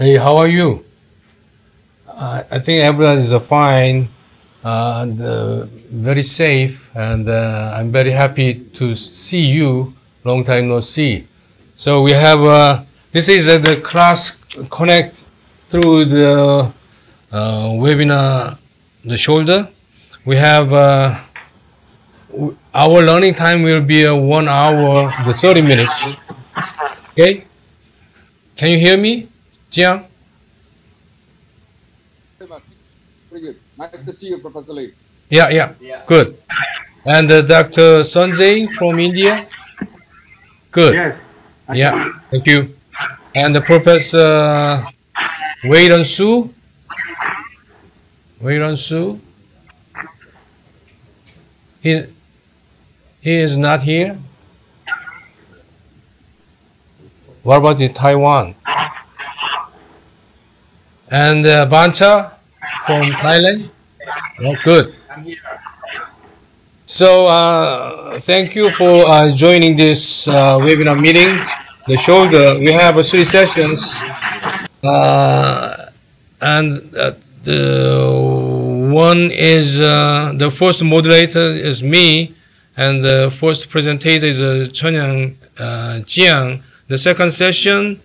Hey, how are you? Uh, I think everyone is fine uh, and uh, very safe, and uh, I'm very happy to see you. Long time no see. So we have uh, this is uh, the CLAAS CONNECT through the webinar, the shoulder. We have our learning time will be one hour, the 30 minutes. Okay. Can you hear me, Jiang? Very much. Pretty good. Nice to see you, Professor Rhee. Yeah, yeah, yeah. good. And uh, Dr. Sanjai from India? Good. Yes. Yeah, thank you. And the Professor Wei Ren Su? Wei Ren Su? He, he is not here? What about the Taiwan? And uh, Bancha from Thailand? Oh, good. So, uh, thank you for uh, joining this uh, webinar meeting. The shoulder, we have three sessions, uh, and uh, the one is uh, the first moderator is me, and the first presenter is uh, Chunyan Jiang. The second session,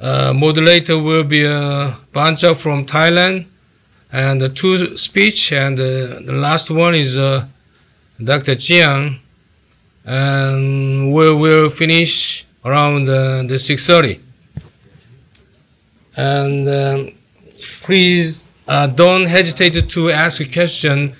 moderator will be Bancha from Thailand, and the two speech, and uh, the last one is. Uh, Dr. Jiang, and we will finish around uh, the 6:30. And um, please uh, don't hesitate to ask a question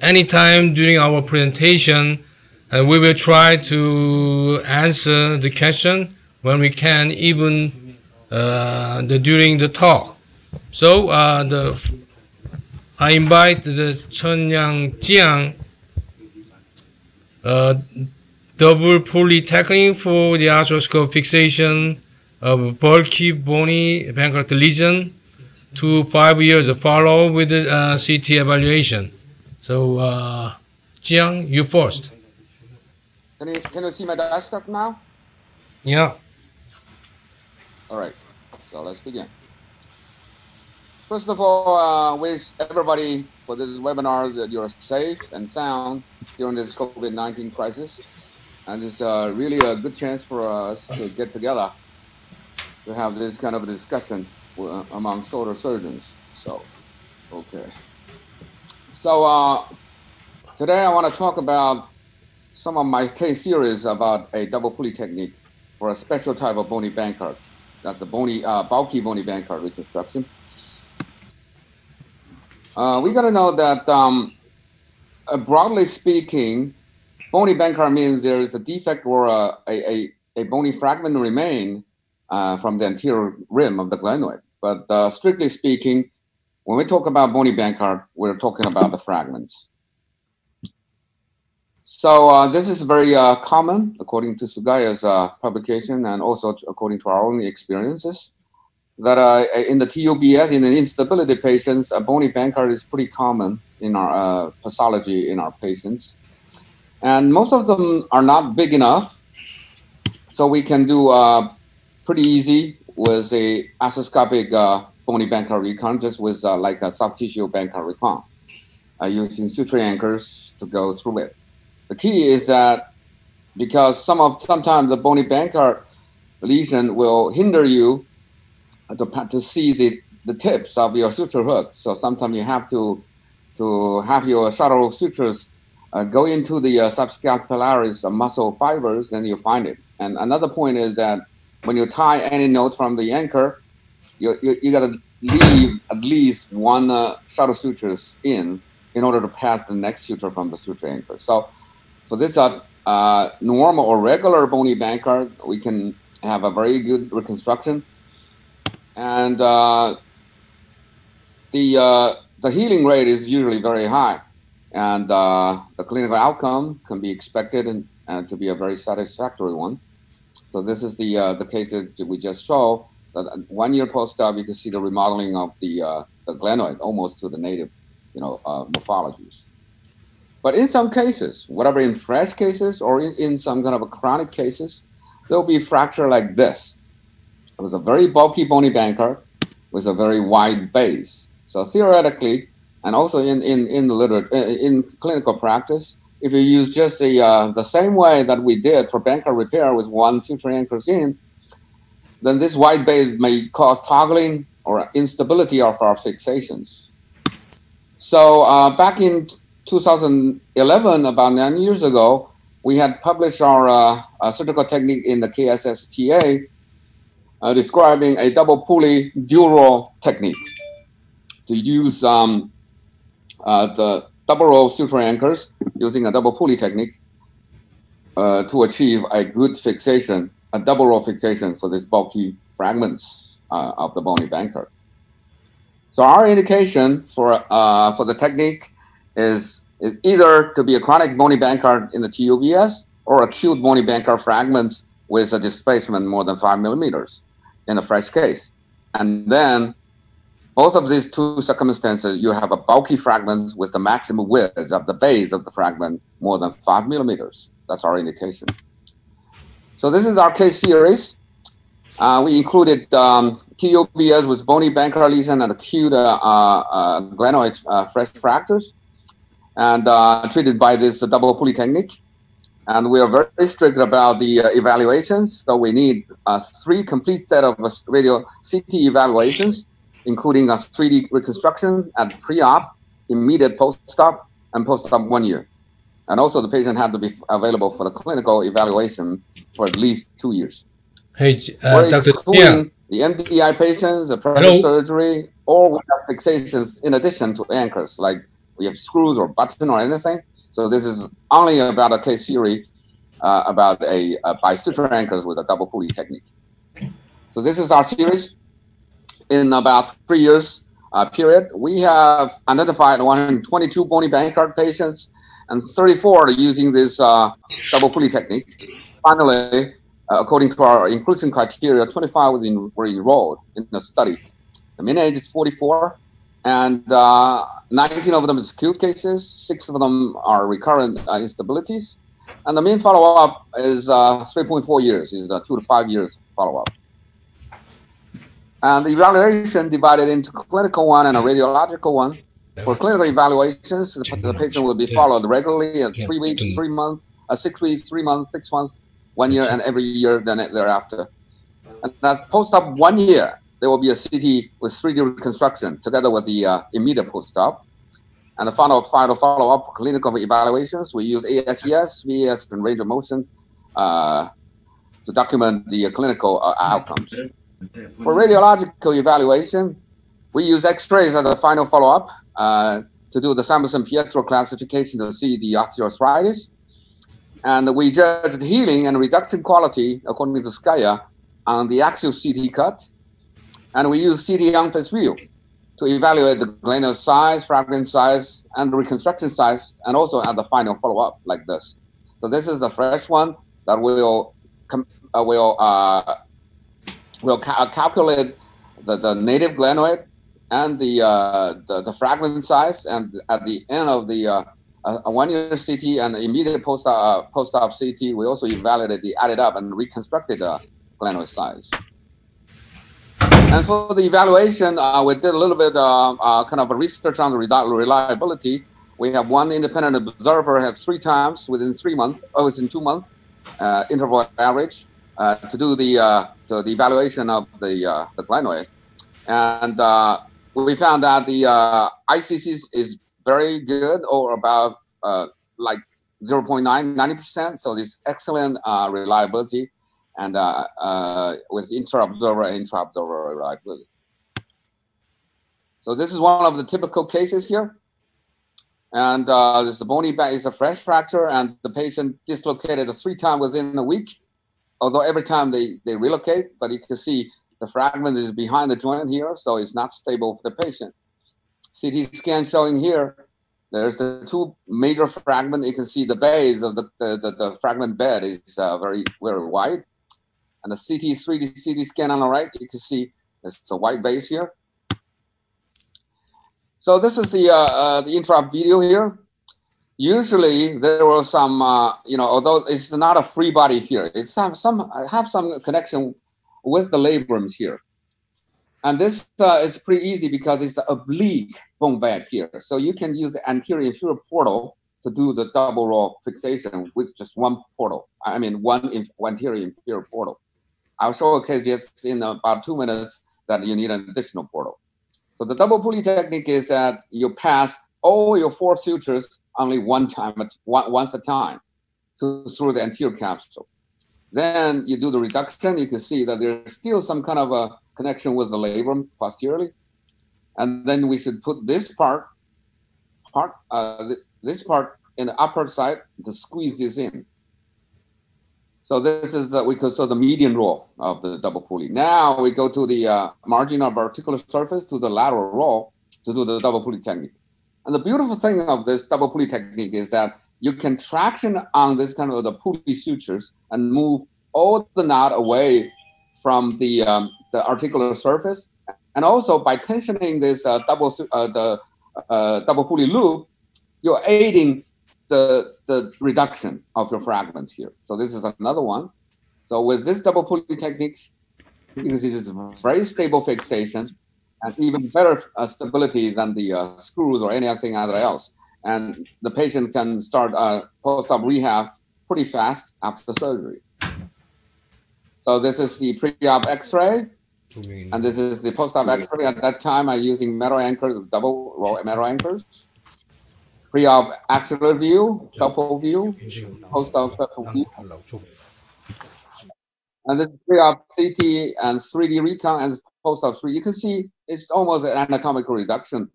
anytime during our presentation. Uh, we will try to answer the question when we can, even uh, the, during the talk. So uh, the I invite the Chunyan Jiang uh, double pulley tackling for the arthroscope fixation of bulky bony Bankart lesion to five years of follow with the uh, CT evaluation. So, uh, Jiang, you first. Can you can you see my desktop now? Yeah. All right. So let's begin. First of all, uh, wish everybody for this webinar that you're safe and sound during this COVID-19 crisis, and it's uh, really a good chance for us to get together to have this kind of discussion uh, among shoulder surgeons. So, okay. So uh, today I want to talk about some of my case series about a double pulley technique for a special type of bony bankart. That's a bony, uh, bulky bony bankart reconstruction. Uh, we got to know that, um, uh, broadly speaking, bony bankart means there is a defect or a, a, a, bony fragment remain uh, from the anterior rim of the glenoid. But uh, strictly speaking, when we talk about bony bankart, we're talking about the fragments. So uh, this is very uh, common according to Sugaya's uh, publication and also according to our own experiences. That uh, in the TUBS, in the instability patients, a bony bankart is pretty common in our uh, pathology in our patients. And most of them are not big enough, so we can do uh, pretty easy with a arthroscopic bony bankart recon, just with like a soft tissue bankart recon, using suture anchors to go through it. The key is that because some of sometimes the bony bankart lesion will hinder you to, to see the, the tips of your suture hook. So sometimes you have to to have your shuttle sutures uh, go into the uh, subscapularis uh, muscle fibers, then you find it. And another point is that when you tie any note from the anchor, you, you, you got to leave at least one uh, shuttle sutures in in order to pass the next suture from the suture anchor. So for this uh, uh, normal or regular bony bankart, we can have a very good reconstruction. And uh, the, uh, the healing rate is usually very high. And uh, the clinical outcome can be expected and, and to be a very satisfactory one. So this is the, uh, the cases that we just show. That one year post-op, you can see the remodeling of the, uh, the glenoid almost to the native you know, uh, morphologies. But in some cases, whatever in fresh cases or in, in some kind of a chronic cases, there'll be fracture like this. It was a very bulky bony Bankart with a very wide base. So theoretically, and also in in in the liter- uh, in clinical practice, if you use just the uh, the same way that we did for Bankart repair with one suture anchors in, then this wide base may cause toggling or instability of our fixations. So uh, back in 2011, about nine years ago, we had published our uh, surgical technique in the KSSTA, uh, describing a double pulley row technique to use um, uh, the double row suture anchors using a double pulley technique uh, to achieve a good fixation, a double row fixation for these bulky fragments uh, of the bony Bankart. So our indication for uh, for the technique is, is either to be a chronic bony Bankart in the TUBS or acute bony Bankart fragment with a displacement more than five millimeters in a fresh case. And then both of these two circumstances, you have a bulky fragment with the maximum width of the base of the fragment more than five millimeters. That's our indication. So this is our case series. Uh, we included um, TUBS with bony Bankart lesion and acute uh, uh, glenoid uh, fresh fractures and uh, treated by this double pulley technique. And we are very strict about the uh, evaluations. So we need a three complete set of radio CT evaluations, including a 3D reconstruction at pre-op, immediate post-op, and post-op one year. And also the patient had to be available for the clinical evaluation for at least two years. Hey, uh, Dr. Yeah. The MDI patients, the private surgery, or we have fixations in addition to anchors, like we have screws or button or anything. So this is only about a case theory uh, about a, a bisuture anchors with a double pulley technique. So this is our series. In about three years uh, period, we have identified 122 bony Bankart patients and 34 using this uh, double pulley technique. Finally, uh, according to our inclusion criteria, 25 was in, were enrolled in the study. The mean age is 44 and uh, 19 of them is acute cases, six of them are recurrent uh, instabilities, and the mean follow-up is uh, 3.4 years, is a two to five years follow-up. And the evaluation divided into clinical one and a radiological one. For clinical evaluations, the, patient will be followed regularly at three weeks, three months, uh, six weeks, three months, six months, one year, and every year then thereafter. And at post-op one year, there will be a CT with 3D reconstruction together with the uh, immediate post-op. And the final, final follow-up for clinical evaluations, we use ASES, VAS, and range of motion uh, to document the clinical uh, outcomes. For radiological evaluation, we use X-rays as the final follow-up uh, to do the Samilson-Prieto classification to see the osteoarthritis. And we judge the healing and reduction quality according to Sugaya on the axial CT cut and we use en face view to evaluate the granule size, fragment size, and reconstruction size, and also at the final follow-up like this. So this is the fresh one that will uh, will uh, will ca calculate the, the native glenoid and the, uh, the, the fragment size, and at the end of the uh, one-year CT and the immediate uh, post-op CT, we also evaluated the added up and reconstructed glenoid size. And for the evaluation, uh, we did a little bit uh, uh, kind of a research on the reliability. We have one independent observer have three times within three months, or within two months, uh, interval average, uh, to do the uh, to the evaluation of the the glenoid. And we found that the ICC is very good, or about like 0.9, 90%. So this excellent reliability and uh, uh, with intra-observer intra-observer reliability. So this is one of the typical cases here. And uh, this bony back is a fresh fracture, and the patient dislocated three times within a week. Although every time they, they relocate, but you can see the fragment is behind the joint here, so it's not stable for the patient. CT scan showing here, there's the two major fragment. You can see the base of the, the, the, the fragment bed is uh, very, very wide and the CT 3D CT scan on the right, you can see it's a white base here. So this is the uh, uh, the intra video here. Usually there was some, uh, you know, although it's not a free body here, it's some, some have some connection with the labrums here. And this uh, is pretty easy because it's an oblique bone bed here. So you can use the anterior inferior portal to do the double row fixation with just one portal. I mean, one, in, one anterior inferior portal. I'll show a case just in about two minutes that you need an additional portal. So the double pulley technique is that you pass all your four sutures only one time, once a time to, through the anterior capsule. Then you do the reduction. You can see that there's still some kind of a connection with the labrum posteriorly. And then we should put this part, part uh, this part in the upper side to squeeze this in. So this is the, we so the median roll of the double pulley. Now we go to the uh, margin of articular surface to the lateral roll to do the double pulley technique. And the beautiful thing of this double pulley technique is that you can traction on this kind of the pulley sutures and move all the knot away from the um, the articular surface. And also by tensioning this uh, double uh, the uh, double pulley loop, you're aiding the, the reduction of your fragments here. So this is another one. So with this double pulley techniques, you can see this is very stable fixation and even better uh, stability than the uh, screws or anything other else. And the patient can start uh, post-op rehab pretty fast after surgery. So this is the pre-op X-ray, and this is the post-op X-ray. At that time, I'm using metal anchors, double row metal anchors pre-op axial view, sepal view, post-op sepal view. And then we have CT and 3D recon and post-op 3. You can see it's almost an anatomical reduction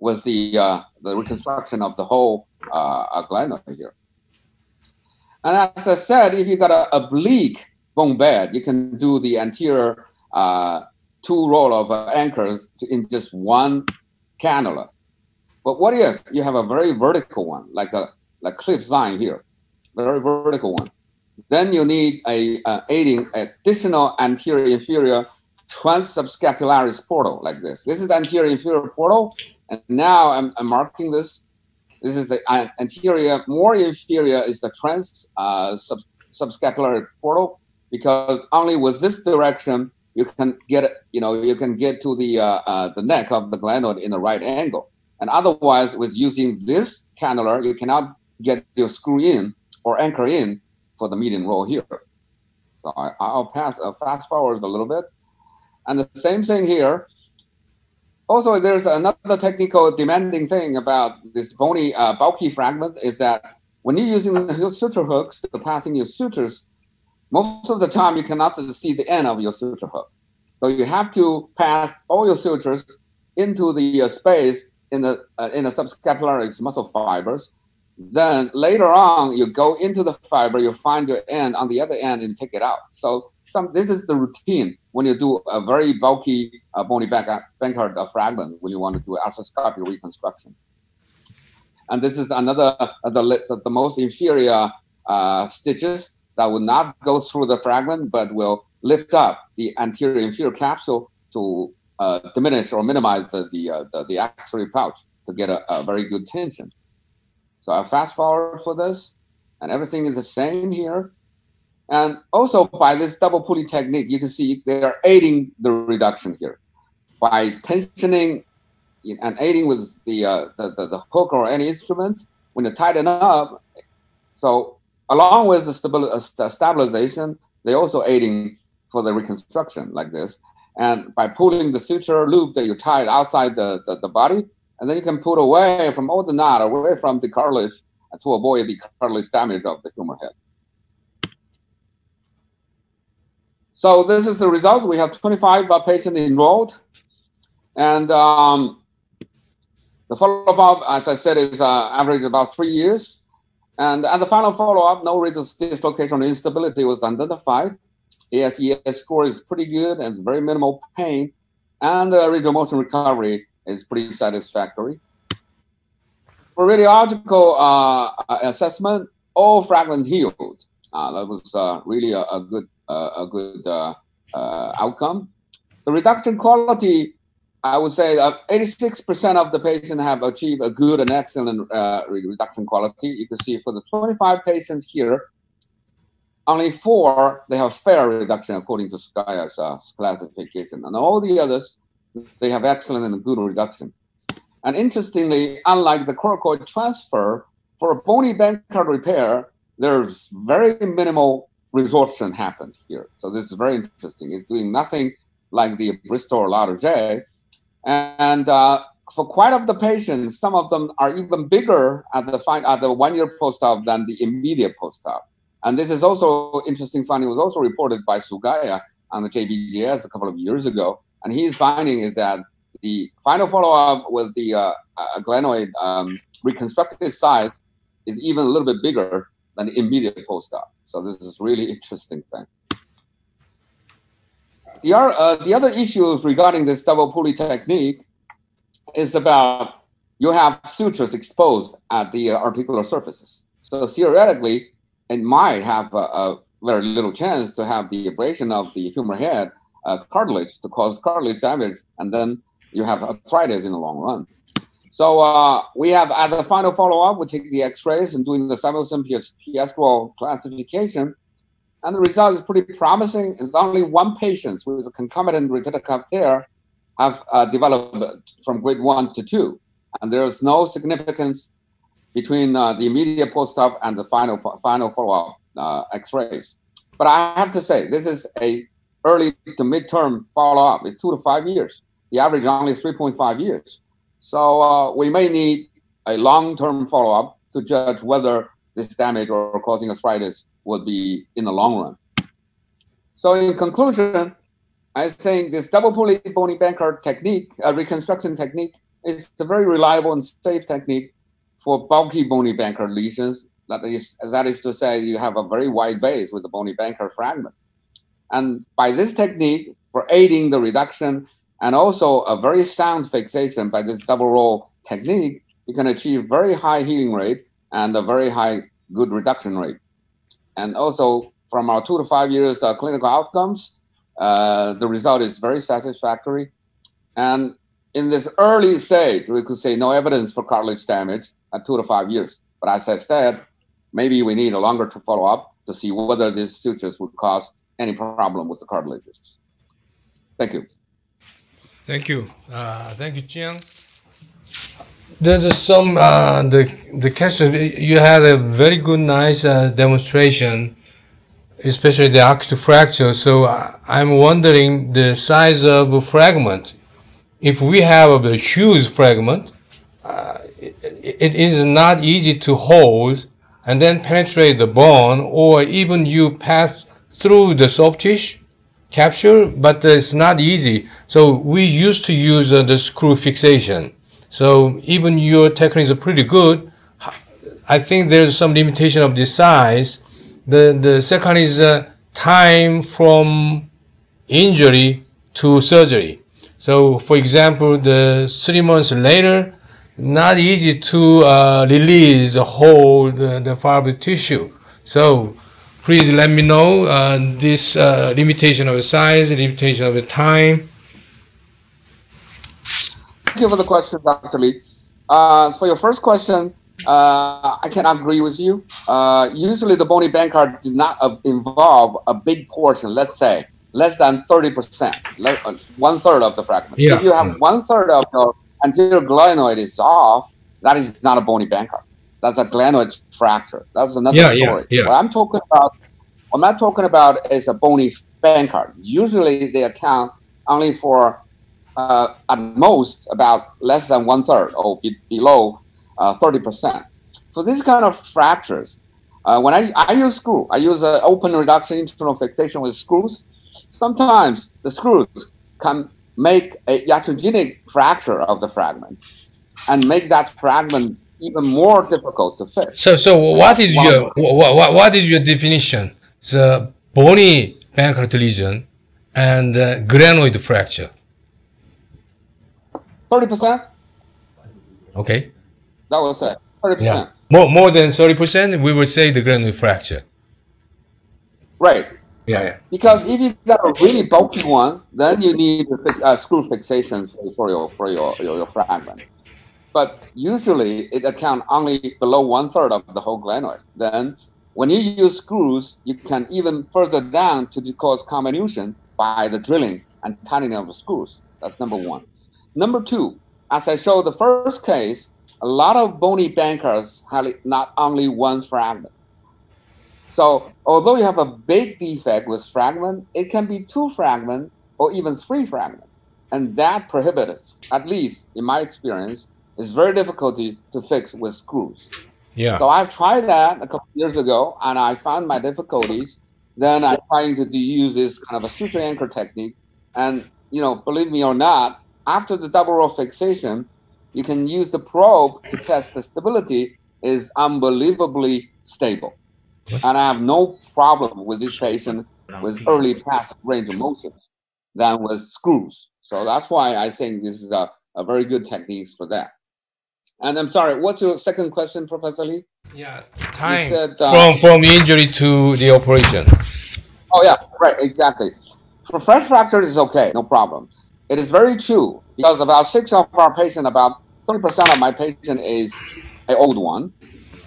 with the uh, the reconstruction of the whole uh, glenoid here. And as I said, if you got a oblique bone bed, you can do the anterior uh, two roll of uh, anchors in just one cannula. But what if you have a very vertical one, like a like cliff sign here, very vertical one? Then you need a, a aiding additional anterior inferior transsubscapularis portal like this. This is anterior inferior portal, and now I'm, I'm marking this. This is the anterior, more inferior is the trans uh, sub, subscapular portal because only with this direction you can get you know you can get to the uh, uh, the neck of the glenoid in the right angle. And otherwise, with using this cannula, you cannot get your screw in or anchor in for the median roll here. So I, will pass uh, fast forward a little bit. And the same thing here. Also, there's another technical demanding thing about this bony, uh, bulky fragment is that when you're using the suture hooks to passing your sutures, most of the time you cannot see the end of your suture hook. So you have to pass all your sutures into the uh, space in the uh, in the subscapularis muscle fibers. Then later on, you go into the fiber, you find your end on the other end and take it out. So some this is the routine when you do a very bulky uh, bony back, uh, Bankart uh, fragment when you want to do arthroscopic reconstruction. And this is another uh, the, the most inferior uh, stitches that will not go through the fragment but will lift up the anterior inferior capsule to uh, diminish or minimize the the, uh, the, the pouch to get a, a, very good tension. So I fast forward for this, and everything is the same here. And also by this double pulley technique, you can see they are aiding the reduction here by tensioning and aiding with the, uh, the, the, the hook or any instrument when you tighten up. So along with the uh, stabilization, they also aiding for the reconstruction like this. And by pulling the suture loop that you tied outside the, the, the, body, and then you can pull away from all the knot, away from the cartilage to avoid the cartilage damage of the humor head. So this is the result. We have 25 uh, patients enrolled. And um, the follow-up, as I said, is uh, average about three years. And at the final follow-up, no dislocation or instability was identified. ASES score is pretty good and very minimal pain, and the range of motion recovery is pretty satisfactory. For radiological uh, assessment, all fragment healed. Uh, that was uh, really a, a good uh, a good uh, uh, outcome. The reduction quality, I would say, 86% of the patients have achieved a good and excellent reduction quality. You can see for the 25 patients here, only four, they have fair reduction according to Sugaya's uh, classification. And all the others, they have excellent and good reduction. And interestingly, unlike the coracoid transfer, for a bony Bankart repair, there's very minimal resorption happened here. So this is very interesting. It's doing nothing like the Bristow or J, And uh, for quite of the patients, some of them are even bigger at the fine, at the one year post-op than the immediate post-op. And this is also interesting finding was also reported by Sugaya on the JBJS a couple of years ago. And his finding is that the final follow-up with the uh, uh, glenoid um, reconstructed side is even a little bit bigger than the immediate post-op. So this is really interesting thing. The, uh, the other issues regarding this double pulley technique is about you have sutures exposed at the uh, articular surfaces. So theoretically, it might have a, a, very little chance to have the abrasion of the humeral head uh, cartilage to cause cartilage damage, and then you have arthritis in the long run. So uh, we have at the final follow-up, we take the X-rays and doing the Samilson Prieto classification, and the result is pretty promising. It's only one patient with a concomitant rotator cuff tear have uh, developed from grade one to two, and there is no significance between uh, the immediate post-op and the final final follow-up uh, X-rays. But I have to say, this is a early to mid-term follow-up. It's two to five years. The average only is 3.5 years. So uh, we may need a long-term follow-up to judge whether this damage or causing arthritis will be in the long run. So in conclusion, I think this double pulley bony Bankart technique, uh, reconstruction technique, is a very reliable and safe technique for bulky bony Bankart lesions. That is, that is to say, you have a very wide base with the bony Bankart fragment. And by this technique, for aiding the reduction and also a very sound fixation by this double roll technique, you can achieve very high healing rate and a very high good reduction rate. And also from our two to five years uh, clinical outcomes, uh, the result is very satisfactory. And in this early stage, we could say no evidence for cartilage damage at two to five years. But as I said, maybe we need a longer to follow up to see whether these sutures would cause any problem with the cartilages. Thank you. Thank you. Uh, thank you, Jiang. There's some uh, the the question. You had a very good, nice uh, demonstration, especially the acute fracture. So uh, I'm wondering the size of a fragment. If we have a huge fragment, uh, it, is not easy to hold and then penetrate the bone, or even you pass through the soft tissue capture, but it's not easy. So we used to use uh, the screw fixation. So even your techniques are pretty good. I think there's some limitation of the size. The, the second is uh, time from injury to surgery. So for example, the three months later, not easy to uh, release whole the, the fiber tissue. So please let me know uh, this uh, limitation of the size, limitation of the time. Thank you for the question, Dr. Rhee. Uh, for your first question, uh, I can agree with you. Uh, usually the bony Bankart did not uh, involve a big portion, let's say less than 30%, one third of the fragment. Yeah. If you have one third of your anterior glenoid is off, that is not a bony Bankart. That's a glenoid fracture. That's another yeah, story. Yeah, yeah. What I'm talking about, I'm not talking about is a bony Bankart. Usually they account only for uh, at most about less than one third or be below uh, 30%. For these kind of fractures, uh, when I, I use screw, I use an open reduction internal fixation with screws. Sometimes the screws can make a iatrogenic fracture of the fragment and make that fragment even more difficult to fix. So, so what is your what, what is your definition? The bony Bankart lesion and uh, glenoid fracture. Thirty percent. Okay. That was it. Thirty percent. More more than thirty percent, we will say the glenoid fracture. Right. Yeah, yeah. Because if you got a really bulky one, then you need a uh, screw fixation for your for your, your, your fragment but usually it account only below one third of the whole glenoid. Then when you use screws, you can even further down to cause comminution by the drilling and tightening of the screws. That's number one. Number two, as I showed the first case, a lot of bony Bankarts have not only one fragment. So although you have a big defect with fragment, it can be two fragment or even three fragment. And that prohibits, at least in my experience, is very difficult to fix with screws. Yeah. So I've tried that a couple years ago and I found my difficulties. Then I'm trying to use this kind of a suture anchor technique. And, you know, believe me or not, after the double row fixation, you can use the probe to test the stability is unbelievably stable. And I have no problem with this patient with early passive range of motions than with screws. So that's why I think this is a, a very good technique for that. And I'm sorry, what's your second question, Professor Rhee? Yeah, time said, uh, from from injury to the operation. Oh yeah, right, exactly. For fresh fractures is okay, no problem. It is very true because about six of our patient, about 30% of my patient is an old one.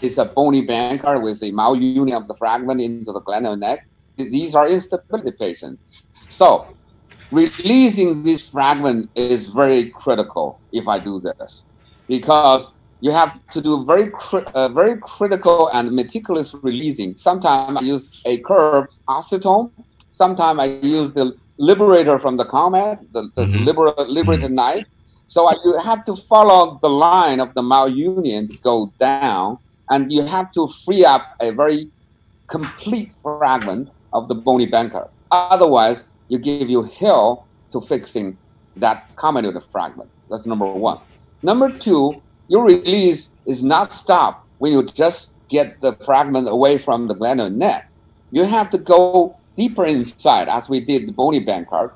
It's a bony Bankart with a malunion of the fragment into the glenoid neck. These are instability patients. So releasing this fragment is very critical if I do this because you have to do very cri- uh, very critical and meticulous releasing. Sometimes I use a curve osteotome. Sometimes I use the liberator from the CONMED, the, the Mhm. liber- liberated knife. So I, you have to follow the line of the malunion to go down, and you have to free up a very complete fragment of the bony Bankart. Otherwise, you give you hell to fixing that comminuted fragment. That's number one. Number two, your release is not stopped when you just get the fragment away from the glenoid neck. You have to go deeper inside, as we did the bony Bankart,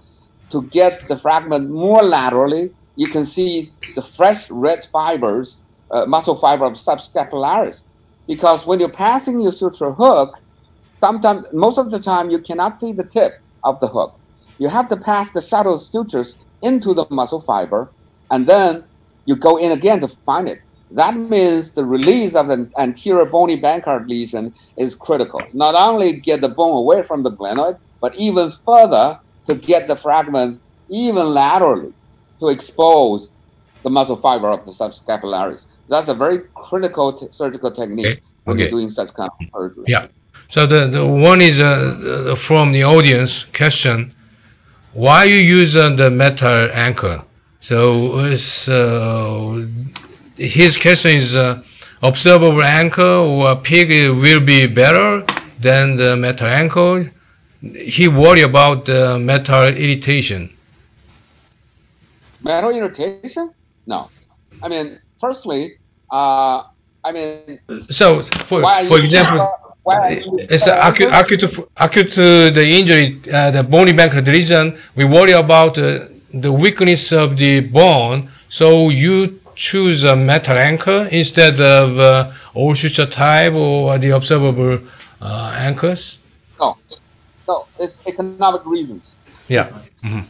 to get the fragment more laterally. You can see the fresh red fibers, uh, muscle fiber of subscapularis. Because when you're passing your suture hook, sometimes, most of the time, you cannot see the tip of the hook. You have to pass the shuttle sutures into the muscle fiber, and then you go in again to find it. That means the release of the anterior bony Bankart lesion is critical. Not only get the bone away from the glenoid, but even further to get the fragments even laterally to expose the muscle fiber of the subscapularis. That's a very critical t- surgical technique Okay. when Okay. you're doing such kind of surgery. Yeah. So the, the one is uh, from the audience question: Why you use uh, the metal anchor? So it's, uh, his question is: uh, Absorbable anchor or PEEK will be better than the metal anchor? He worry about the metal irritation. Metal irritation? No. I mean, firstly, uh, I mean, So for for example. why are you- It's acute, acute, acute uh, the injury, uh, the bony Bankart lesion. We worry about uh, the weakness of the bone, so you choose a metal anchor instead of uh, old suture type or the absorbable uh, anchors. No, no, it's economic reasons. Yeah. Mhm.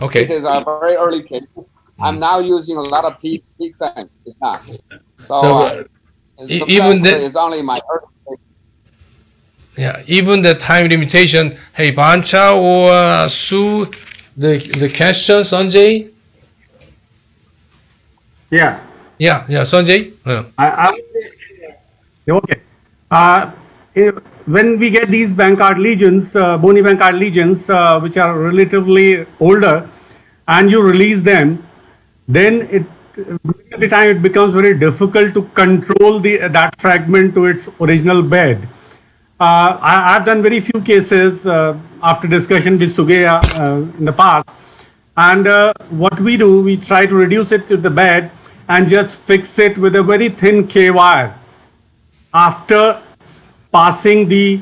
Okay. is a very early case. I'm now using a lot of PEEK PEEK things. It's not. So, So, uh, even fact the- is only my early. Yeah. Even the time limitation. Hey, Bancha or uh, Su, the the question, Sanjai. Yeah, Yeah. Yeah. Sanjai. Yeah. I, I okay. Uh, if- when we get these Bankart lesions, uh, bony Bankart lesions, uh, which are relatively older, and you release them, then it at the time it becomes very difficult to control the that fragment to its original bed. Uh, I, I've done very few cases uh, after discussion with Sugaya uh, in the past. And uh, what we do, we try to reduce it to the bed and just fix it with a very thin K wire after passing the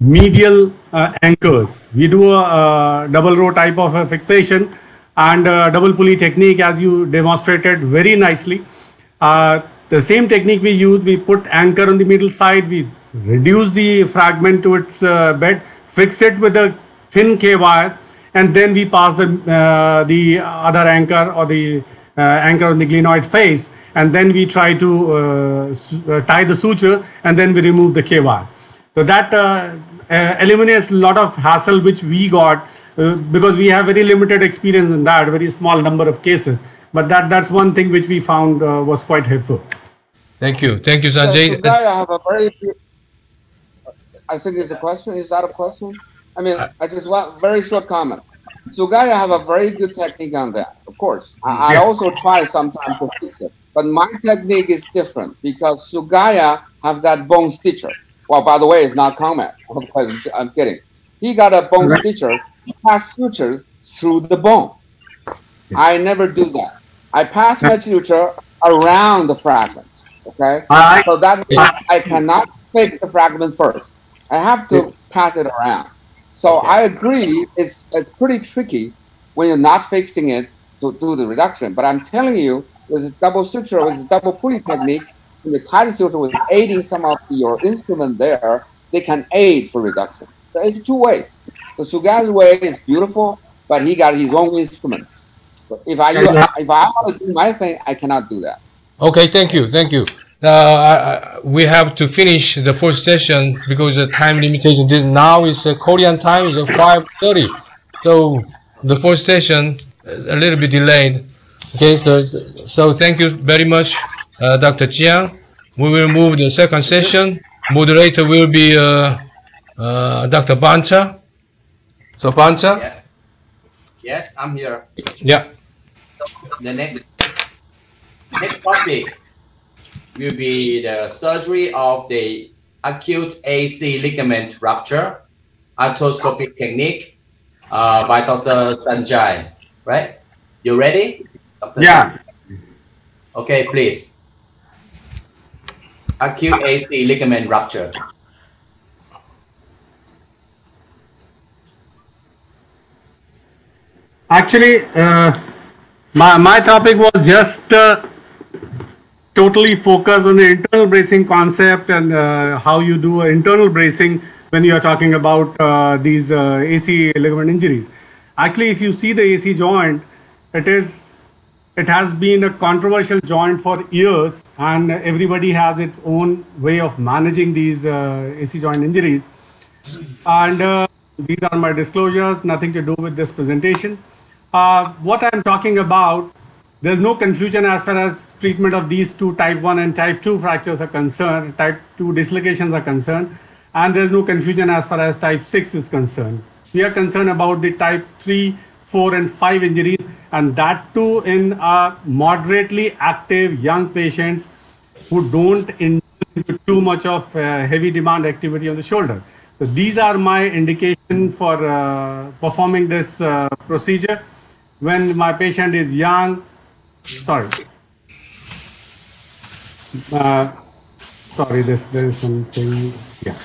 medial uh, anchors. We do a, uh double row type of a fixation and uh double pulley technique as you demonstrated very nicely. Uh, the same technique we use, we put anchor on the middle side, we reduce the fragment to its uh, bed, fix it with a thin K wire, and then we pass the, uh, the other anchor or the uh, anchor on the glenoid face, and then we try to uh, tie the suture, and then we remove the K wire. So that eliminates a lot of hassle which we got uh, because we have very limited experience in that, very small number of cases. But that that's one thing which we found uh, was quite helpful. Thank you. Thank you, So, Sanjai. Guy, I have a very. I think it's a question. Is that a question? I mean, I just want very short comment. Sugaya have a very good technique on that. Of course, I, I also try sometimes to fix it, but my technique is different because Sugaya have that bone stitcher. Well, by the way, it's not comment. I'm kidding. He got a bone Right. stitcher. He passed sutures through the bone. I never do that. I pass my suture around the fragment. Okay. I- So that. I cannot fix the fragment first. I have to pass it around. So I agree. It's it's pretty tricky when you're not fixing it to do the reduction. But I'm telling you, with a double suture, with a double pulley technique, when the tight suture with aiding some of your instrument there, they can aid for reduction. So it's two ways. So Sugaya's way is beautiful, but he got his own instrument. But if I if I want to do my thing, I cannot do that. Okay, thank you, thank you. Uh, we have to finish the first session because the time limitation. Now is uh, Korean time is five thirty, so the first session is a little bit delayed. Okay, so so thank you very much, uh, Dr. Jiang. We will move the second session. Moderator will be uh, uh, Dr. Bancha. So Bancha, Yeah. Yes, I'm here. yeah. The next next topic will be the surgery of the acute AC ligament rupture, arthroscopic technique uh, by Dr. Sanjai. Right? You ready? Dr. Yeah. Okay, please. Acute AC ligament rupture. Actually, uh, my, my topic was just uh, totally focused on the internal bracing concept and uh, how you do internal bracing when you are talking about uh, these uh, AC ligament injuries. Actually, if you see the AC joint, it is it has been a controversial joint for years, and everybody has its own way of managing these uh, AC joint injuries. And uh, these are my disclosures, nothing to do with this presentation. Uh, what I'm talking about, there's no confusion as far as treatment of these two type 1 and type 2 fractures are concerned, type 2 dislocations are concerned, and there's no confusion as far as type 6 is concerned. We are concerned about the type 3, 4, and 5 injuries, and that too in uh, moderately active young patients who don't into too much of uh, heavy demand activity on the shoulder. So these are my indication for uh, performing this uh, procedure when my patient is young. Sorry. Uh, sorry, this there is something. Yeah.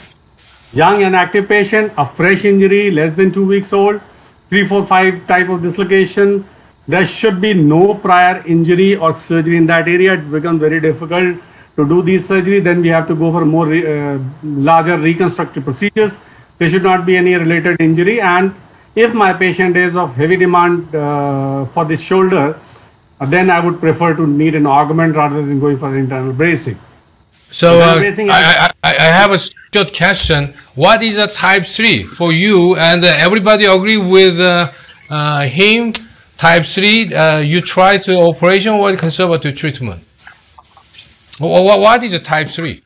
Young and active patient, a fresh injury, less than two weeks old, three, four, five type of dislocation. There should be no prior injury or surgery in that area. It becomes very difficult to do these surgery. Then we have to go for more re- uh, larger reconstructive procedures. There should not be any related injury. And if my patient is of heavy demand uh, for this shoulder, then I would prefer to need an augment rather than going for internal bracing. So uh, I, I, I have a short question. What is a type 3 for you? And uh, everybody agree with uh, uh, him, type 3, uh, you try to operation or conservative treatment? Wha- wha- What is a type 3?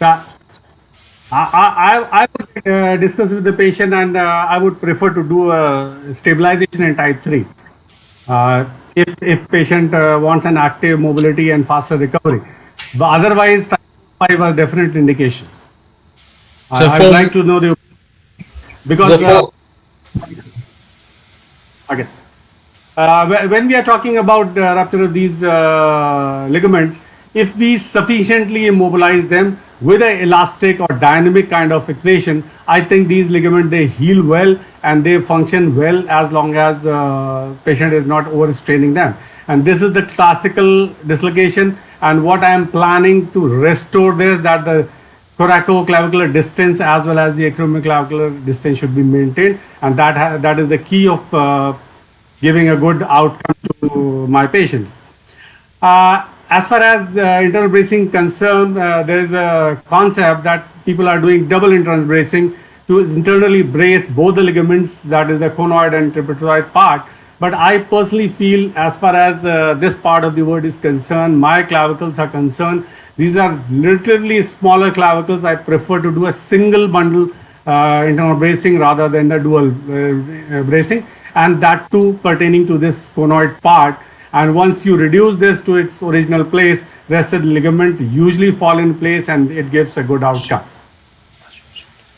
Uh, I, I, I would uh, discuss with the patient and uh, I would prefer to do a stabilization in type 3. Uh, if, if patient uh, wants an active mobility and faster recovery. But otherwise, type 5 are definite indications. I- So I'd like to know the, because The Okay. Uh, when we are talking about uh, rupture of these uh, ligaments, if we sufficiently immobilize them with an elastic or dynamic kind of fixation, I think these ligaments they heal well and they function well as long as uh, patient is not overstraining them. And this is the classical dislocation. And what I am planning to restore this that the coracoclavicular distance as well as the acromioclavicular distance should be maintained, and that ha- that is the key of uh, giving a good outcome to my patients. Uh, as far as uh, internal bracing concerned, uh, there is a concept that people are doing double internal bracing to internally brace both the ligaments, that is the conoid and trapezoid part. But I personally feel, as far as uh, this part of the word is concerned, my clavicles are concerned, these are relatively smaller clavicles. I prefer to do a single bundle uh, internal bracing rather than the dual uh, bracing, and that too pertaining to this conoid part. And once you reduce this to its original place, rest of the ligament usually fall in place and it gives a good outcome.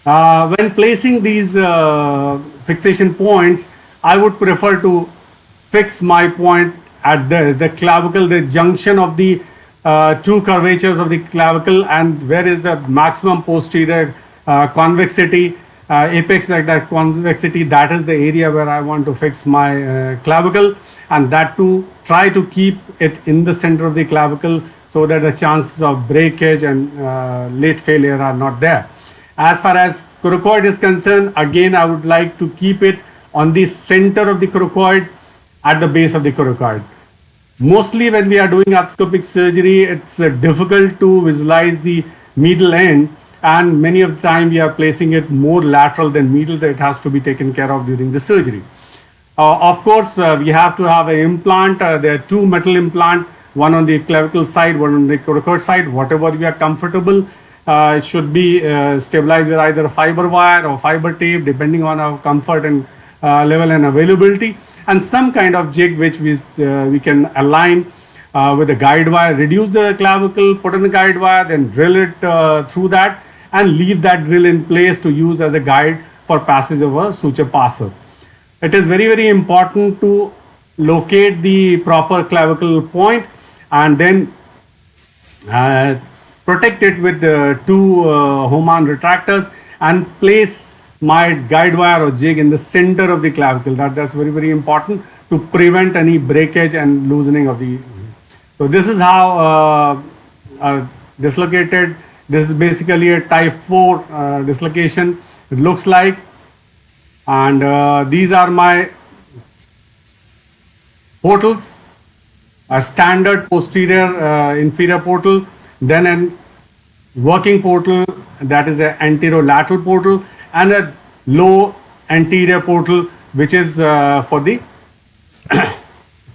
Uh, when placing these uh, fixation points, I would prefer to fix my point at the, the clavicle, the junction of the uh, two curvatures of the clavicle and where is the maximum posterior uh, convexity, uh, apex like that convexity, that is the area where I want to fix my uh, clavicle and that to try to keep it in the center of the clavicle so that the chances of breakage and late failure are not there. As far as coracoid is concerned, again, I would like to keep it on the center of the coracoid at the base of the coracoid. Mostly when we are doing arthroscopic surgery, it's uh, difficult to visualize the middle end and many of the time we are placing it more lateral than medial that it has to be taken care of during the surgery. Uh, of course, uh, we have to have an implant. Uh, there are two metal implant, one on the clavicle side, one on the coracoid side, whatever we are comfortable uh, it should be uh, stabilized with either fiber wire or fiber tape depending on our comfort and uh, level and availability and some kind of jig which we, we can align with a guide wire, reduce the clavicle, put in a guide wire, then drill it through that and leave that drill in place to use as a guide for passage of a suture passer. It is very, very important to locate the proper clavicle point and then protect it with uh, two uh, Hohmann retractors and place my guide wire or jig in the center of the clavicle. That, that's very, very important to prevent any breakage and loosening of the. So this is how uh, uh dislocated, this is basically a type 4 uh, dislocation. It looks like. And uh, these are my portals, a standard posterior inferior portal then a working portal that is an anterolateral portal and a low anterior portal which is uh, for the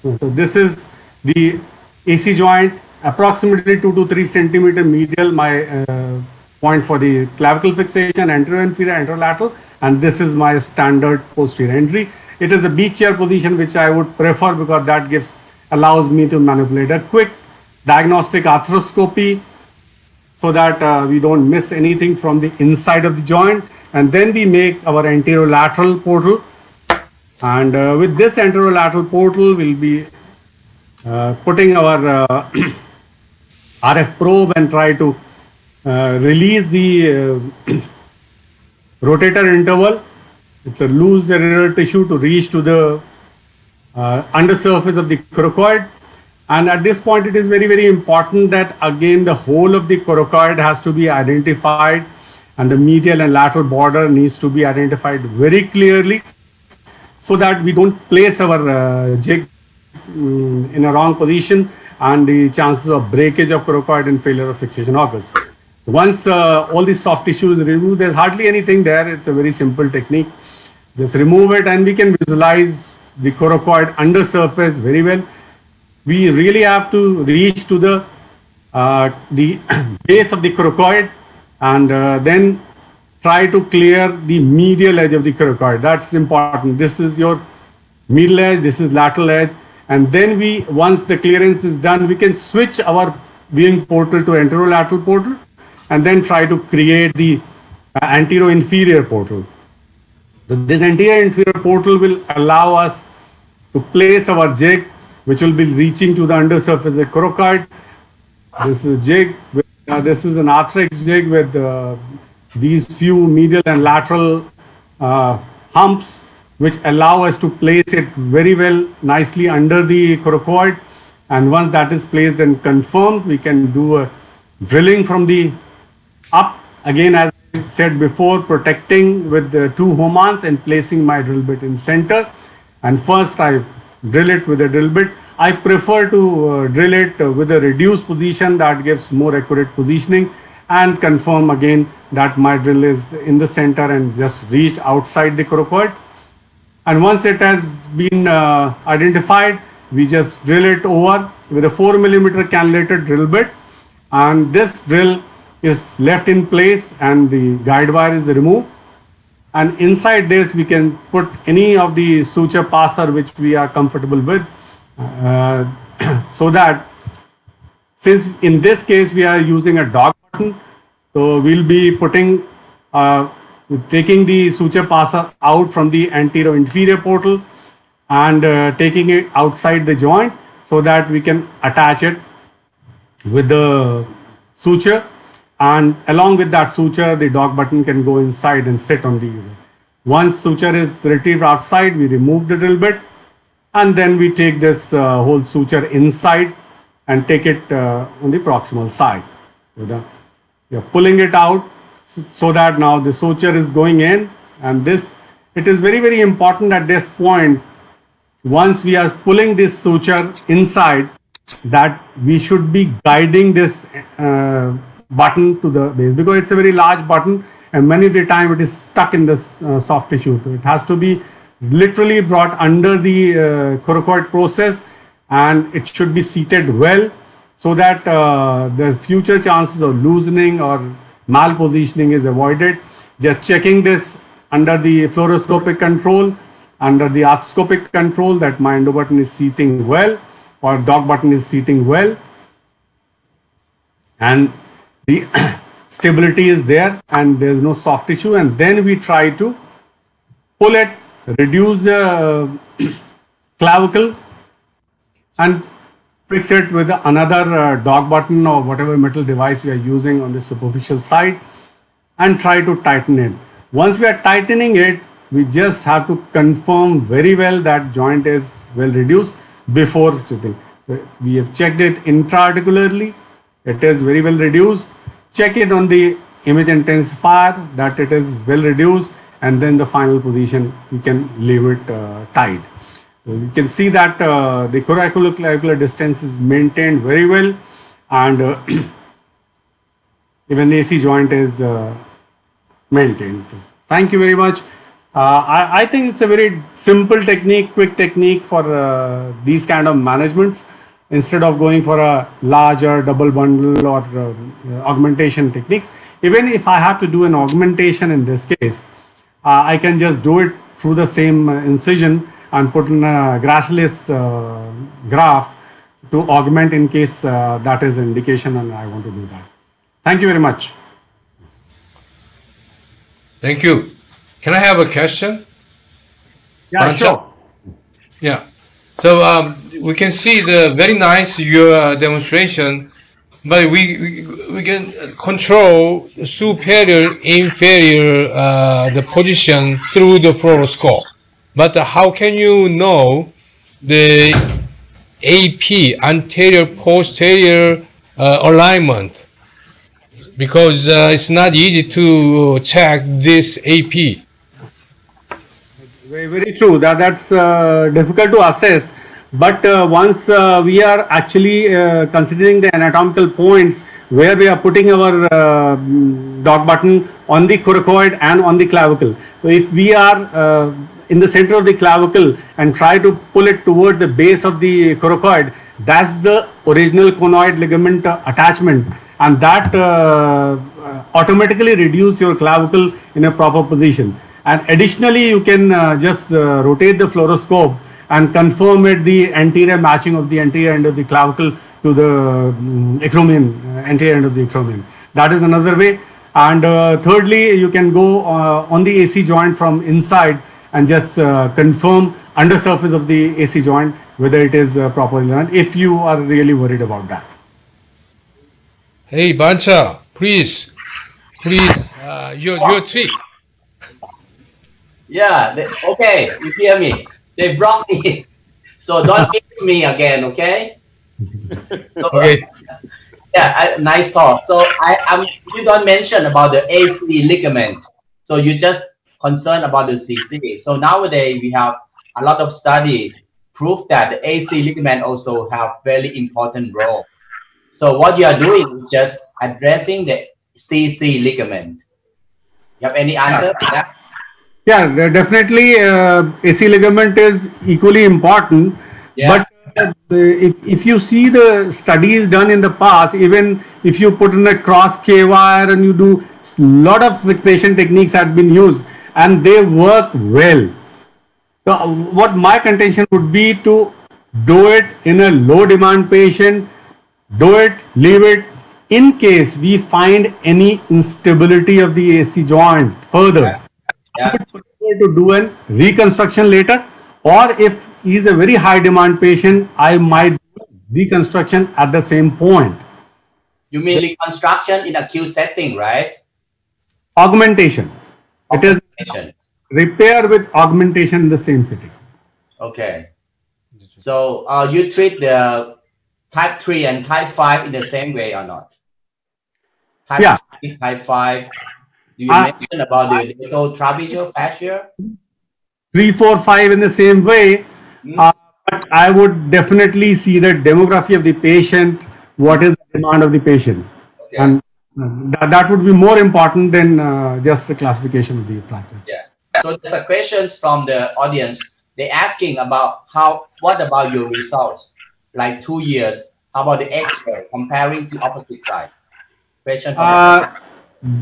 so this is the AC joint approximately 2 to 3 centimeter medial my uh, point for the clavicle fixation anterior inferior anterolateral and this is my standard posterior entry it is a beach chair position which I would prefer because that gives allows me to manipulate a quick diagnostic arthroscopy so that uh, we don't miss anything from the inside of the joint. And then we make our anterolateral portal. And uh, with this anterolateral portal, we'll be uh, putting our uh, RF probe and try to uh, release the uh, rotator interval. It's a loose cellular tissue to reach to the undersurface of the coracoid and at this point, it is very, very important that again, the whole of the coracoid has to be identified and the medial and lateral border needs to be identified very clearly so that we don't place our uh, jig um, in a wrong position and the chances of breakage of coracoid and failure of fixation occurs. Once uh, all these soft tissues removed, there's hardly anything there. It's a very simple technique. Just remove it and we can visualize the coracoid under surface very well we really have to reach to the uh, the base of the coracoid and uh, then try to clear the medial edge of the coracoid. That's important. This is your middle edge, this is lateral edge. And then we, once the clearance is done, we can switch our viewing portal to anterolateral portal and then try to create the uh, anterior-inferior portal. So this anterior-inferior portal will allow us to place our jig which will be reaching to the undersurface of the coracoid. This is a jig. With, uh, this is an Arthrex jig with uh, these few medial and lateral uh, humps which allow us to place it very well nicely under the coracoid. And once that is placed and confirmed, we can do a drilling from the up. Again, as I said before, protecting with the two Hohmanns and placing my drill bit in center. And first I drill it with a drill bit. I prefer to uh, drill it uh, with a reduced position that gives more accurate positioning and confirm again that my drill is in the center and just reached outside the coracoid. And once it has been uh, identified, we just drill it over with a 4 millimeter cannulated drill bit. And this drill is left in place and the guide wire is removed. And inside this, we can put any of the suture passer which we are comfortable with uh, so that since in this case we are using a dog button, so we'll be putting, uh, taking the suture passer out from the anterior inferior portal and uh, taking it outside the joint so that we can attach it with the suture. And along with that suture the dog button can go inside and sit on the once suture is retrieved outside we remove the drill bit and then we take this uh, whole suture inside and take it uh, on the proximal side. So the, you're pulling it out so, that now the suture is going in and this, it is very, very important at this point, once we are pulling this suture inside, that we should be guiding this uh, button to the base because it's a very large button and many of the time it is stuck in this uh, soft tissue. So it has to be literally brought under the uh, coracoid process and it should be seated well so that uh, the future chances of loosening or malpositioning is avoided. Just checking this under the fluoroscopic control, under the arthroscopic control that my endo button is seating well or dog button is seating well. And the stability is there and there is no soft tissue and then we try to pull it, reduce the clavicle and fix it with another uh, dog button or whatever metal device we are using on the superficial side and try to tighten it. Once we are tightening it, we just have to confirm very well that joint is well reduced before sitting. We have checked it intra-articularly. It is very well reduced. Check it on the image intensifier that it is well reduced and then the final position we can leave it uh, tight. You can see that uh, the coracoclavicular distance is maintained very well and uh, even the AC joint is uh, maintained. Thank you very much. Uh, I, I, think it's a very simple technique, quick technique for uh, these kind of managements instead of going for a larger double bundle or uh, augmentation technique. Even if I have to do an augmentation in this case, I can just do it through the same incision and put in a grassless uh, graft to augment in case uh, that is an indication and I want to do that. Thank you very much. Thank you. Can I have a question? Yeah, sure. Yeah. So um, we can see the very nice your demonstration, but we, we, we can control superior, inferior, uh, the position through the fluoroscope. But how can you know the AP, anterior posterior uh, alignment? Because uh, it's not easy to check this AP. Very, very true. That that's uh, difficult to assess. But uh, once uh, we are actually uh, considering the anatomical points where we are putting our dog button on the coracoid and on the clavicle. So if we are in the center of the clavicle and try to pull it towards the base of the coracoid, that's the original conoid ligament attachment and that automatically reduce your clavicle in a proper position. And additionally, you can uh, just uh, rotate the fluoroscope and confirm it the anterior matching of the anterior end of the clavicle to the um, acromion, uh, anterior end of the acromion. That is another way. And uh, thirdly, you can go uh, on the AC joint from inside and just uh, confirm under surface of the AC joint whether it is properly aligned if you are really worried about that. Hey, Bancha, please, please, your, your trick. Yeah, they, okay, you hear me. They blocked me. So don't miss me again, okay? So, okay. Yeah, I, nice talk. So I, I'm, you don't mention about the AC ligament. So you just concerned about the CC. So nowadays we have a lot of studies prove that the AC ligament also have very important role. So what you are doing is just addressing the CC ligament? You have any answer to that? Yeah, definitely. Uh, AC ligament is equally important. Yeah. But uh, if, if you see the studies done in the past, even if you put in a cross K wire and you do a lot of fixation techniques have been used and they work well. So what my contention would be to do it in a low demand patient, do it, leave it. In case we find any instability of the AC joint further, Yeah. prefer to do a reconstruction later or if he is a very high demand patient i might do reconstruction at the same point You mean reconstruction in acute setting, right? augmentation it is Augmentation. repair with augmentation in the same setting Okay. So uh, you treat the type 3 and type 5 in the same way or not? Type Yeah. 3, type 5. Do you Uh, mention about the little trapezial fascia? three four five in the same way uh, but i would definitely see the demography of the patient what is the demand of the patient Okay. and that, that would be more important than uh, just the classification of the practice Yeah. So there's a questions from the audience. They're asking about how, what about your results? Like two years, how about the X-ray comparing to opposite side? Question Uh,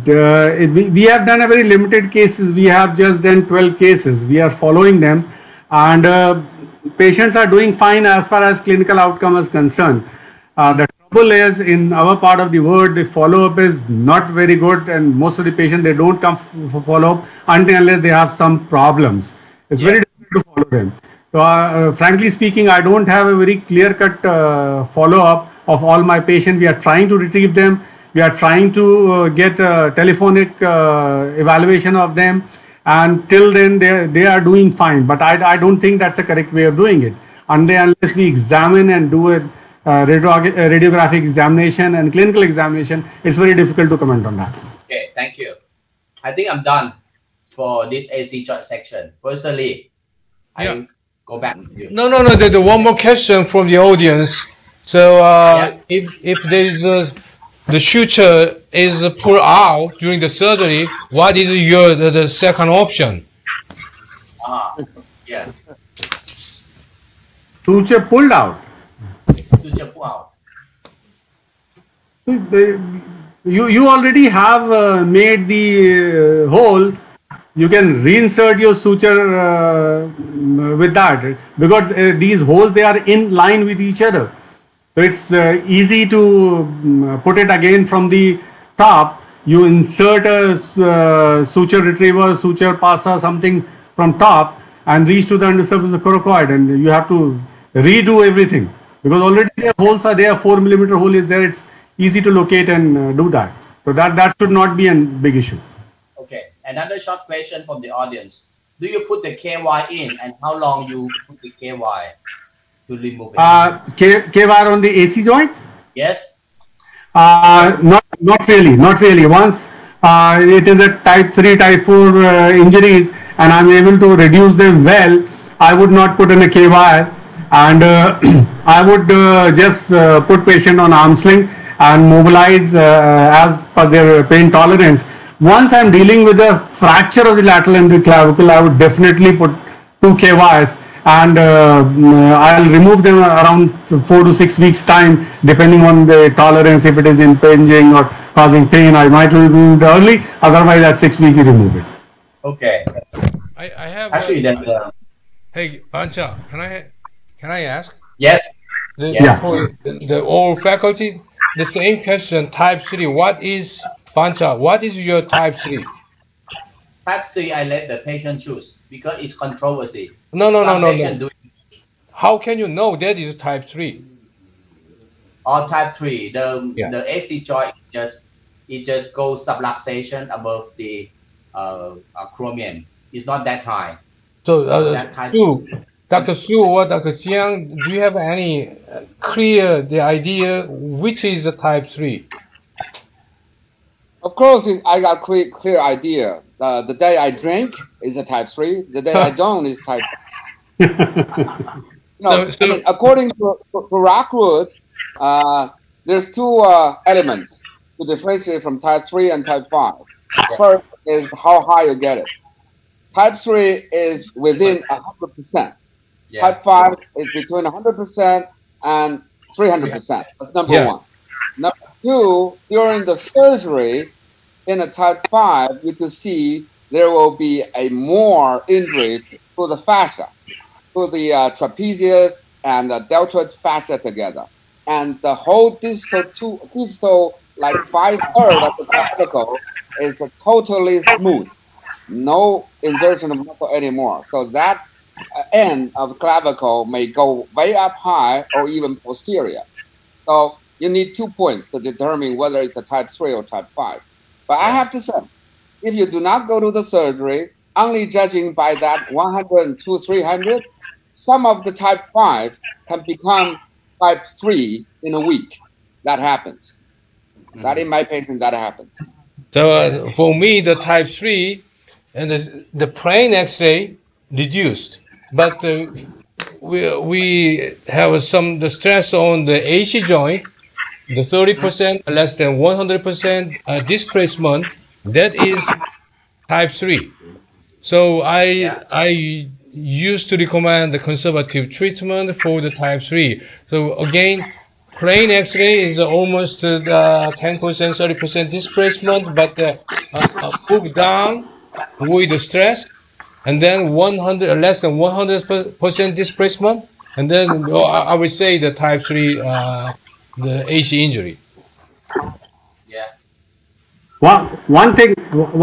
the, it- we, we have done a very limited cases. We have just done 12 cases. We are following them and uh, patients are doing fine as far as clinical outcome is concerned. Uh, the trouble is in our part of the world, the follow-up is not very good and most of the patients, they don't come for follow-up until unless they have some problems. It's very difficult to follow them. So, uh, uh, frankly speaking, I don't have a very clear-cut uh, follow-up of all my patients. We are trying to retrieve them. We are trying to uh, get a telephonic uh, evaluation of them. And till then, they, they are doing fine. But I, I don't think that's the correct way of doing it. Unless, unless we examine and do a uh, radiographic examination and clinical examination, it's very difficult to comment on that. Okay, thank you. I think I'm done for this AC joint section. Personally, Yeah. I go back to you. No, no, no. There's one more question from the audience. So, uh, Yeah. if if there is a, the suture is pulled out during the surgery, what is your the, the second option? Ah, yeah, Suture pulled out. You you already have uh, made the uh, hole. You can reinsert your suture uh, with that. Because uh, these holes they are in line with each other. So it's uh, easy to um, put it again from the top. You insert a uh, suture retriever suture passer something from top and reach to the undersurface of the coracoid and you have to redo everything because already the holes are there 4 millimeter hole is there it's easy to locate and uh, do that so that that should not be a big issue Okay, another short question from the audience. Do you put the KY in and how long you put the KY to remove it? uh, K, K wire on the AC joint yes? Uh, not not really, not really. Once uh, it is a type three, type four uh, injuries, and I'm able to reduce them well, I would not put in a K wire, and uh, I would uh, just uh, put patient on arm sling and mobilize uh, as per their pain tolerance. Once I'm dealing with a fracture of the lateral and the clavicle, I would definitely put two K wires and uh, mm, I'll remove them around four to six weeks time depending on the tolerance if it is impinging or causing pain I might remove it early otherwise at six weeks you remove it Okay. I, I have. Actually, that uh, hey, Bancha, can I can I ask? yes. The, Yeah. For the, the all faculty, the same question. Type three. What is Bancha? What is your type three? Type 3, I let the patient choose because it's controversy. No, no, no, Some no, patient no. How can you know that is type three? or type three. The Yeah. the AC joint just it just goes subluxation above the uh, acromion. It's not that high. So, uh, That type- Su, Dr. Su or Dr. Jiang, do you have any clear the idea which is the type three? Of course, I got clear clear idea. Uh, the day I drink is a type three. The day I don't is type. no, So- I mean, according to, to, to Rockwood, uh, there's two uh, elements. to differentiate from type 3 and type 5. First is how high you get it. Type 3 is within 100%. Yeah. Type 5 is between 100% and 300%. That's number Yeah. one. Number two, during the surgery in a type 5, you can see there will be a more injury to the fascia, to the uh, trapezius and the deltoid fascia together. And the whole distal, two, distal like five thirds of the clavicle is totally smooth. No insertion of muscle anymore. So that end of clavicle may go way up high or even posterior. So you need two points to determine whether it's a type 3 or type 5. But I have to say, if you do not go to the surgery, only judging by that 102, 300, some of the type 5 can become type 3 in a week. That happens. That in my patient, that happens. So uh, for me, the type three and the, the plain X-ray reduced, but uh, we we have some the stress on the AC joint, the thirty percent less than one hundred percent uh, displacement. That is type three. So I I used to recommend the conservative treatment for the type three. So again, plain X-ray is almost uh, ten percent, thirty percent displacement, but uh, uh, uh, down with the stress, and then one hundred less than one hundred percent displacement, and then oh, I I would say the type three, uh, the AC injury. Yeah. One, one thing,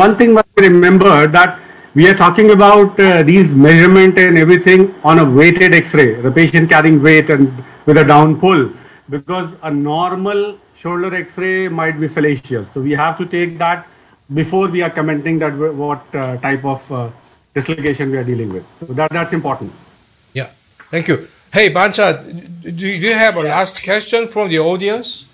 one thing must be remembered that we are talking about uh, these measurement and everything on a weighted X-ray, the patient carrying weight and with a down pull, because a normal shoulder X-ray might be fallacious. So we have to take that before we are commenting that what uh, type of uh, dislocation we are dealing with. So that that's important. Yeah, thank you. Hey, Bancha, do, do you have a last question from the audience?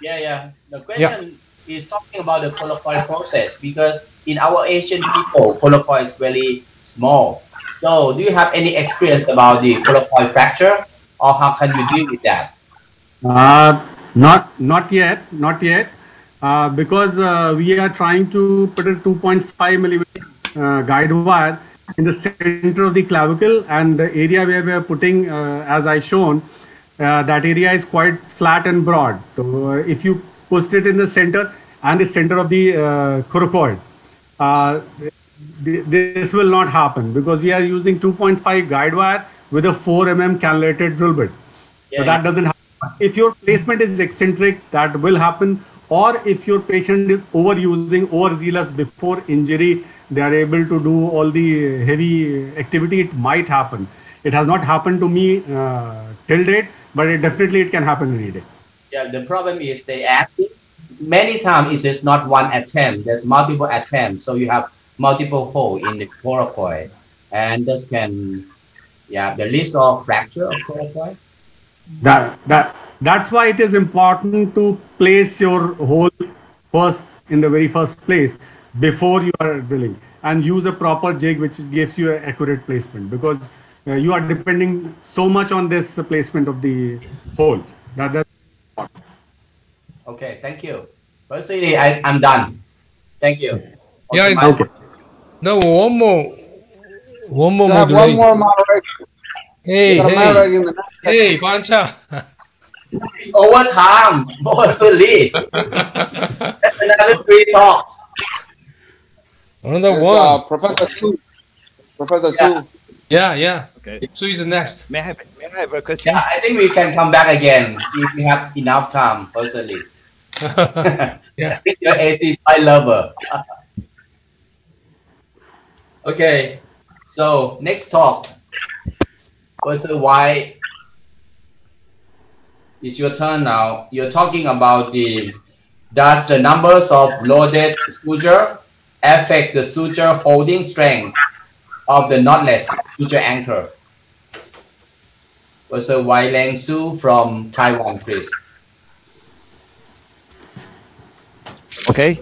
Yeah, yeah. The question is talking about the colloquial process because in our Asian people, colloquial is very small. So, do you have any experience about the colloquial fracture, or how can you deal with that? Uh, not not yet, not yet, uh, because uh, we are trying to put a 2.5 millimeter uh, guide wire in the center of the clavicle, and the area where we are putting, uh, as I shown, uh, that area is quite flat and broad. So uh, if you put it in the center and the center of the uh, coracoid, uh, th- this will not happen because we are using 2.5 guide wire with a 4 mm cannulated drill bit. Yeah, so that yeah. doesn't happen. If your placement is eccentric, that will happen. Or if your patient is overusing, overzealous before injury, they are able to do all the heavy activity, it might happen. It has not happened to me uh, till date, but it definitely it can happen any day. Yeah, the problem is they ask it. Many times it's just not one attempt. There's multiple attempts, so you have multiple hole in the coracoid, and this can, yeah, the risk of fracture of coracoid. That, that, that's why it is important to place your hole first in the very first place before you are drilling and use a proper jig which gives you an accurate placement because uh, you are depending so much on this placement of the hole that, that Okay, thank you. Firstly, I, I'm done. Thank you. Yeah, okay. No, one more, one more You one more moderation. Hey, You gotta hey, moderate in the next hey, Bancha. It's over time. Firstly, another three talks. Another There's, one. uh, Professor Su. Professor Yeah. Su. yeah, yeah. Okay. So is the next. May I have, may I have a question? Yeah, I think we can come back again if we have enough time. Personally, yeah. you're AC Thai lover. okay, so next talk. Professor Wei it's your turn now. You're talking about the does the numbers of loaded suture affect the suture holding strength of the knotless suture anchor? Person Wai Lang Su from Taiwan, please. Okay.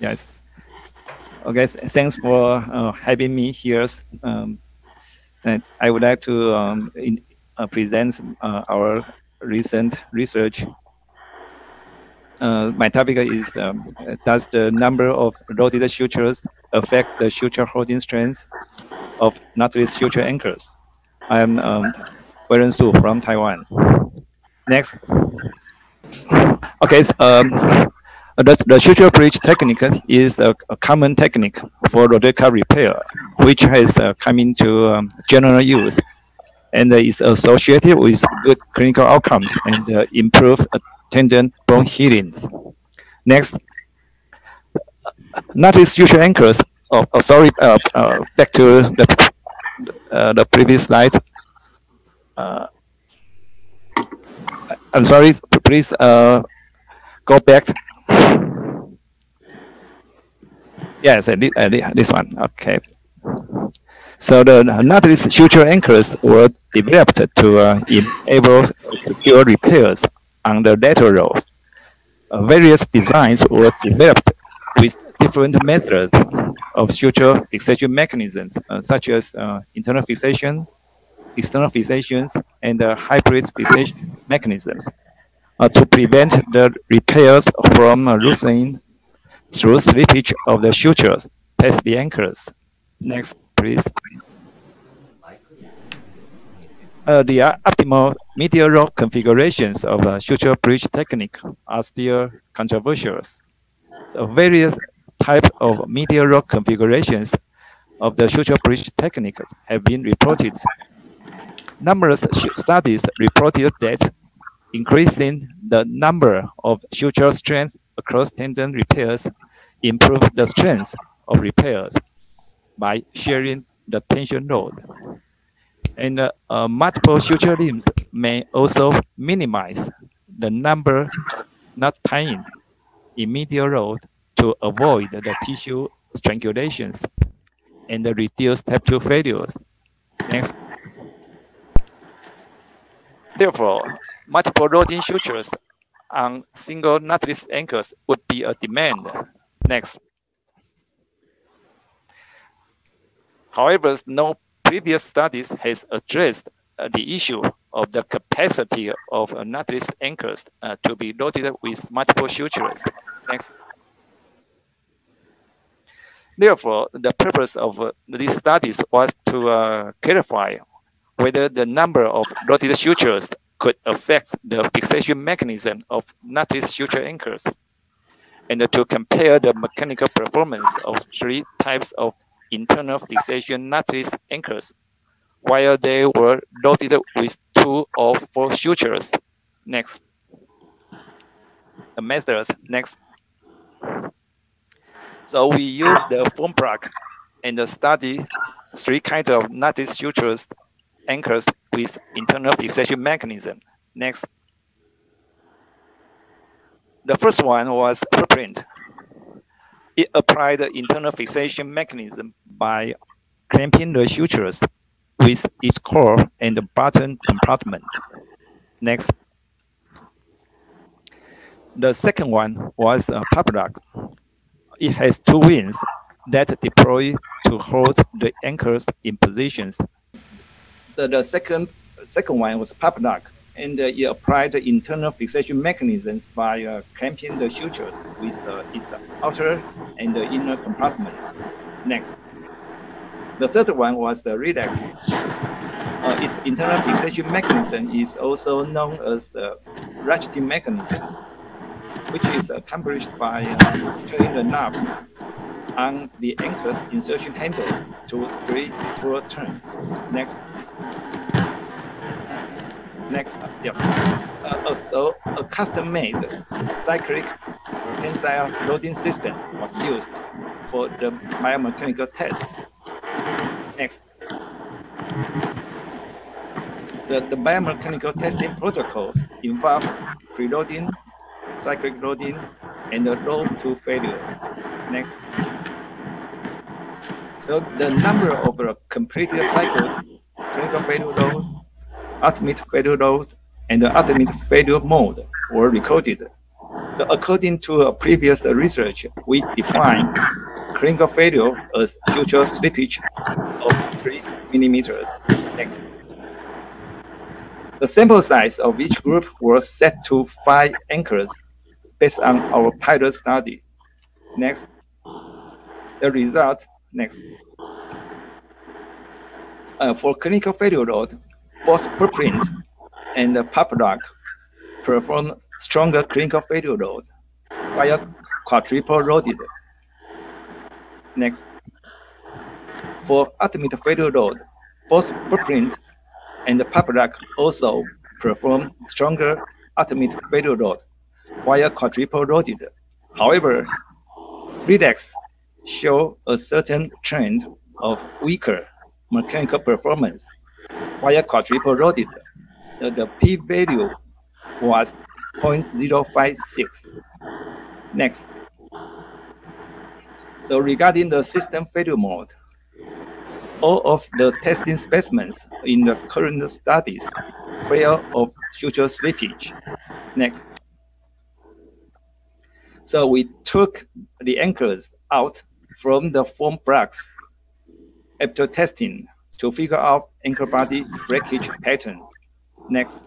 Yes. Okay. Thanks for uh, having me here. Um, and I would like to um, in, uh, present uh, our recent research. Uh, my topic is um, does the number of rotated sutures affect the suture holding strength of knotless suture anchors? I am um, Wen Su from Taiwan. Next. Okay, so, um, the, the suture bridge technique is a, a, common technique for rotator repair, which has uh, come into um, general use and is associated with good clinical outcomes and uh, improved tendon bone healing. Next, knotless suture anchors. Oh, oh sorry, uh, uh, back to the, uh, the previous slide. Uh, I'm sorry, please uh, go back. Yes, this one. Okay. So the knotless suture anchors were developed to uh, enable secure repairs the lateral. Uh, various designs were developed with different methods of suture fixation mechanisms, uh, such as uh, internal fixation, external fixations, and hybrid fixation mechanisms uh, to prevent the repairs from loosening through slippage of the sutures past the anchors. Next, please. Uh, the uh, optimal row configurations of uh, suture bridge technique are still controversial. So various types of row configurations of the suture bridge technique have been reported. Numerous studies reported that increasing the number of suture strands across tendon repairs improve the strength of repairs by sharing the tension load and uh, uh, multiple suture limbs may also minimize the number not tying in medial row to avoid the tissue strangulations and reduce step two failures. Next. Therefore, multiple loading sutures on single knotless anchors would be a demand. Next. However, no previous studies has addressed uh, the issue of the capacity of uh, anchors uh, to be loaded with multiple sutures. Next. Therefore, the purpose of uh, these studies was to uh, clarify whether the number of loaded sutures could affect the fixation mechanism of knotless suture anchors, and to compare the mechanical performance of three types of internal fixation knotless anchors, while they were loaded with two or four sutures. Next. The methods, next. So we use the foam plug and the study three kinds of knotless sutures anchors with internal fixation mechanism. Next. The first one was footprint. It applied the internal fixation mechanism by clamping the sutures with its core and the button compartment. Next. The second one was a PopLok. It has two wings that deploy to hold the anchors in positions. The, second second one was PopLok and uh, it applied the internal fixation mechanisms by uh, clamping the sutures with uh, its outer and inner compartment. Next. The third one was the ReelX. Uh, its internal fixation mechanism is also known as the ratcheting mechanism, which is accomplished by uh, turning the knob on the anchor's insertion handle to three full turns. Next. Next, yeah. Uh, also, a custom-made cyclic tensile loading system was used for the biomechanical test. Next. The, the biomechanical testing protocol involves preloading, cyclic loading, and the load to failure. Next. So the number of uh, completed cycles, clinical failure load, ultimate failure load, and the ultimate failure mode were recorded. So according to a previous research, we define clinical failure as suture slippage of 3 millimeters. Next. The sample size of each group was set to five anchors based on our pilot study. Next, the result, next. Uh, for clinical failure load, both Footprint and PopLok perform stronger clinical failure loads via quadruple loaded. Next, for ultimate failure load, both Footprint and PopLok also perform stronger ultimate failure load while quadruple loaded. However, ReelX show a certain trend of weaker mechanical performance while quadruple loaded. So the p-value was 0.056. Next. So regarding the system failure mode, all of the testing specimens in the current studies fail of suture slippage. Next. So we took the anchors out from the foam blocks after testing to figure out anchor body breakage patterns. Next.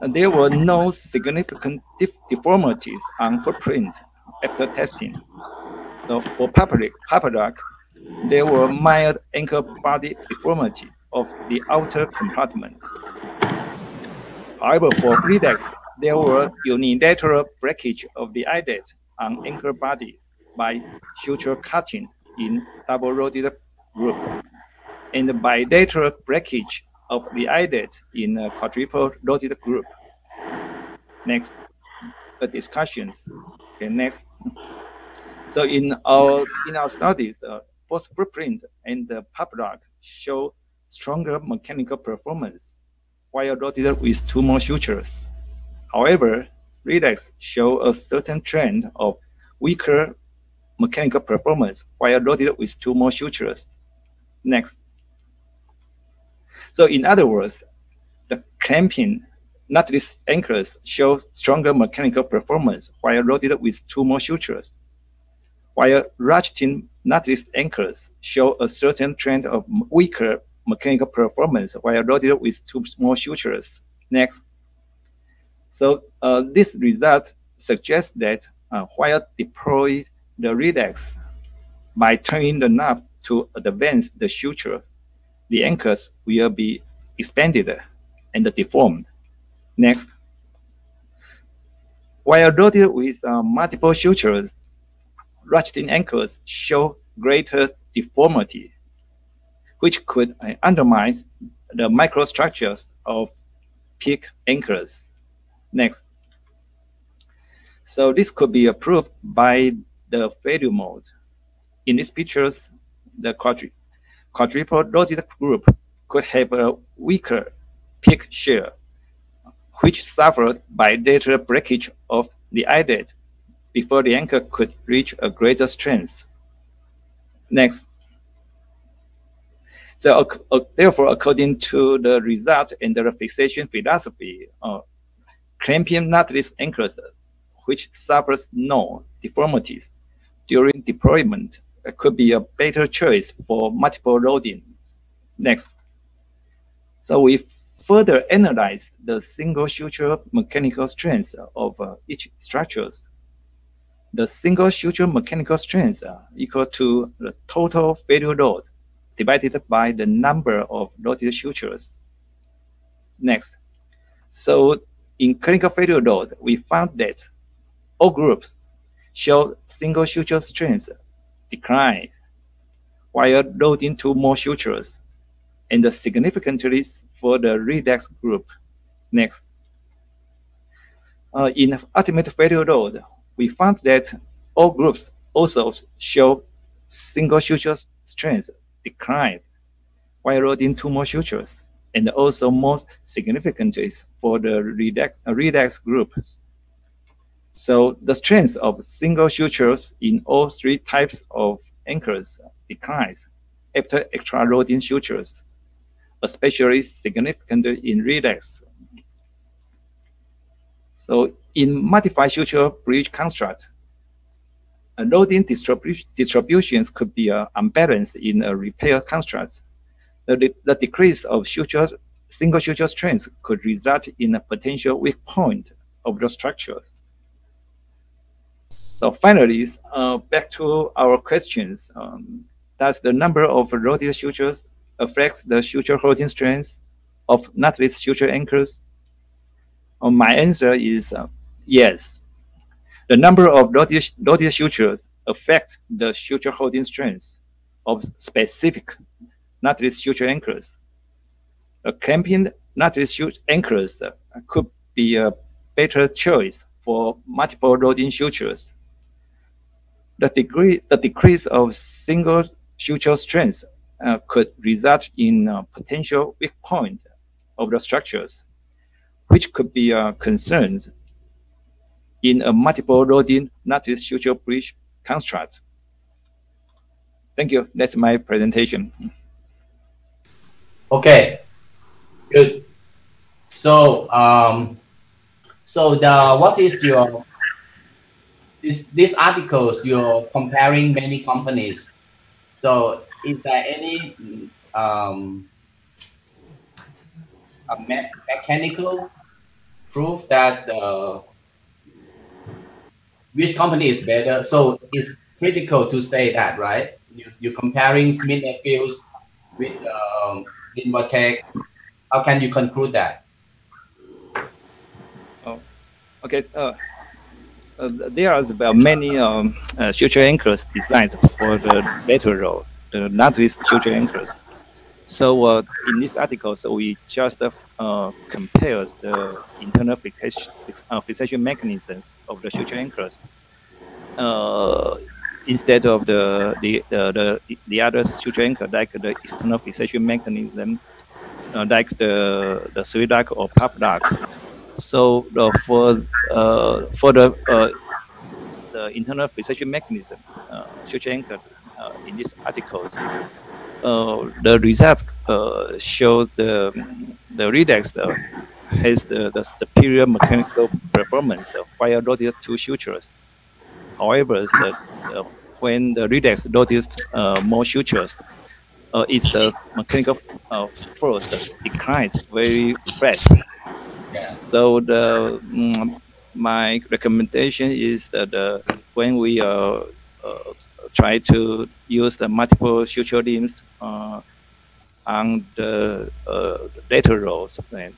And there were no significant def deformities on footprint after testing. So for PopLok, PopLok, there were mild anchor body deformity of the outer compartment. However, for ReelX, there were unilateral breakage of the eyelid on anchor body by suture cutting in double-loaded group, and the bilateral breakage of the eyelid in a quadruple-loaded group. Next, the discussions. Okay, next. So in our in our studies, uh, both Footprint and the PopLok show stronger mechanical performance while loaded with two more sutures. However, ReelX show a certain trend of weaker mechanical performance while loaded with two more sutures. Next. So in other words, the clamping knotless anchors show stronger mechanical performance while loaded with two more sutures, while ratcheting knotless anchors show a certain trend of weaker mechanical performance while loaded with two small sutures. Next. So uh, this result suggests that uh, while deploy the ReelX by turning the knob to advance the suture, the anchors will be expanded and deformed. Next. While loaded with uh, multiple sutures, ratcheting anchors show greater deformity, which could uh, undermine the microstructures of PEEK anchors. Next. So this could be approved by the failure mode. In these pictures, the quadri quadruple loaded group could have a weaker peak shear, which suffered by later breakage of the eyelid before the anchor could reach a greater strength. Next. So uh, therefore, according to the result in the fixation philosophy, uh, clamping knotless anchors, which suffers no deformities during deployment, could be a better choice for multiple loading. Next. So we further analyzed the single suture mechanical strength of uh, each structures. The single suture mechanical strength uh, equal to the total failure load divided by the number of loaded sutures. Next. So in clinical failure load, we found that all groups show single suture strength decline while loading two more sutures, and significantly for the ReelX group. Next. Uh, in ultimate failure load, we found that all groups also show single suture strength decline while loading two more sutures and also more significant is for the ReelX, uh, ReelX groups. So the strength of single sutures in all three types of anchors declines after extra loading sutures, especially significant in ReelX. So in modified suture bridge construct, loading distribu distributions could be uh, unbalanced in a repair construct the, the decrease of suture, single suture strength could result in a potential weak point of the structures. So finally, uh, back to our questions. Um, does the number of rotated sutures affect the suture holding strength of knotless suture anchors? Uh, my answer is uh, yes. The number of rotated sutures affect the suture holding strength of specific knotless suture anchors. A clamping knotless suture anchors could be a better choice for multiple loading sutures the degree the decrease of single suture strength uh, could result in a potential weak point of the structures, which could be a concern in a multiple loading knotless suture bridge construct. Thank you. That's my presentation. Okay, good. So, um, so the what is your this these articles you're comparing many companies. So is there any um, me mechanical proof that uh, which company is better? So it's critical to say that, right? You, you're comparing Smith and Fields with um, Linvatec. How can you conclude that? Oh, okay. Uh, there are many um, uh, suture anchors designed for the lateral, the knotless suture anchors. So uh, in this article, so we just uh, compare the internal fixation, uh, fixation mechanisms of the suture anchors uh, instead of the the, the the the other suture anchor like the external fixation mechanism, uh, like the the three lock or PopLok. So for uh, for the uh, the internal fixation mechanism, uh, uh, in these articles, the results show the the ReelX has the, the superior mechanical performance while loaded two sutures. However, the, uh, when the ReelX loaded uh, more sutures, uh, its the mechanical force declines very fast. So the um, my recommendation is that uh, when we uh, uh, try to use the multiple suture limbs uh, on the uh, laterals, then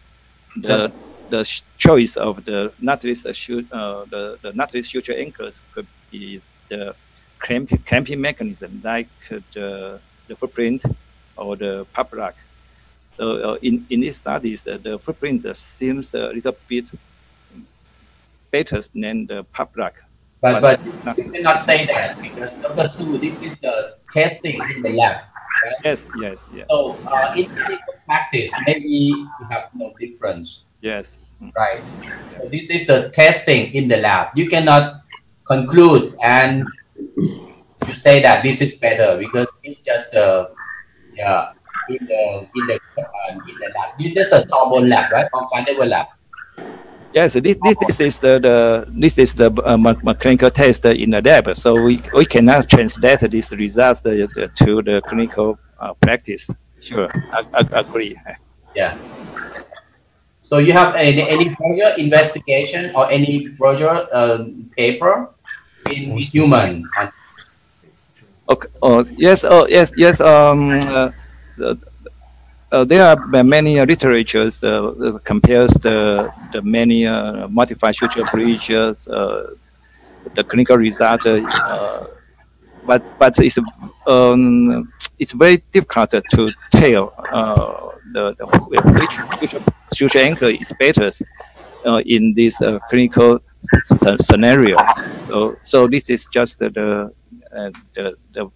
the the choice of the knotless uh, the the knotless suture anchors could be the clamping, clamping mechanism like the the Footprint or the PopLok. So uh, in, in these studies, the, the Footprint seems a little bit better than the PopLok. But, but, but you cannot say that because Dr. Su, this is the testing in the lab. Right? Yes, yes, yes. So uh, in practice, maybe you have no difference. Yes. Right. So this is the testing in the lab. You cannot conclude and you say that this is better because it's just the yeah in the in the uh, in the lab. This is a Sorbonne lab, right? Lab. Yes, this, this, this is the, the this is the uh, mechanical test in the lab. So we, we cannot translate these results to the clinical uh, practice. Sure, I, I, agree. Yeah. So you have any, any further investigation or any further um, paper in human? Okay. Oh yes. Oh yes. Yes. Um. Uh, uh, there are many uh, literatures uh, compares the the many uh, modified suture bridges, uh, the clinical results. Uh, but but it's um, it's very difficult to tell the, the which suture anchor is better in this clinical scenario. So so this is just the the the,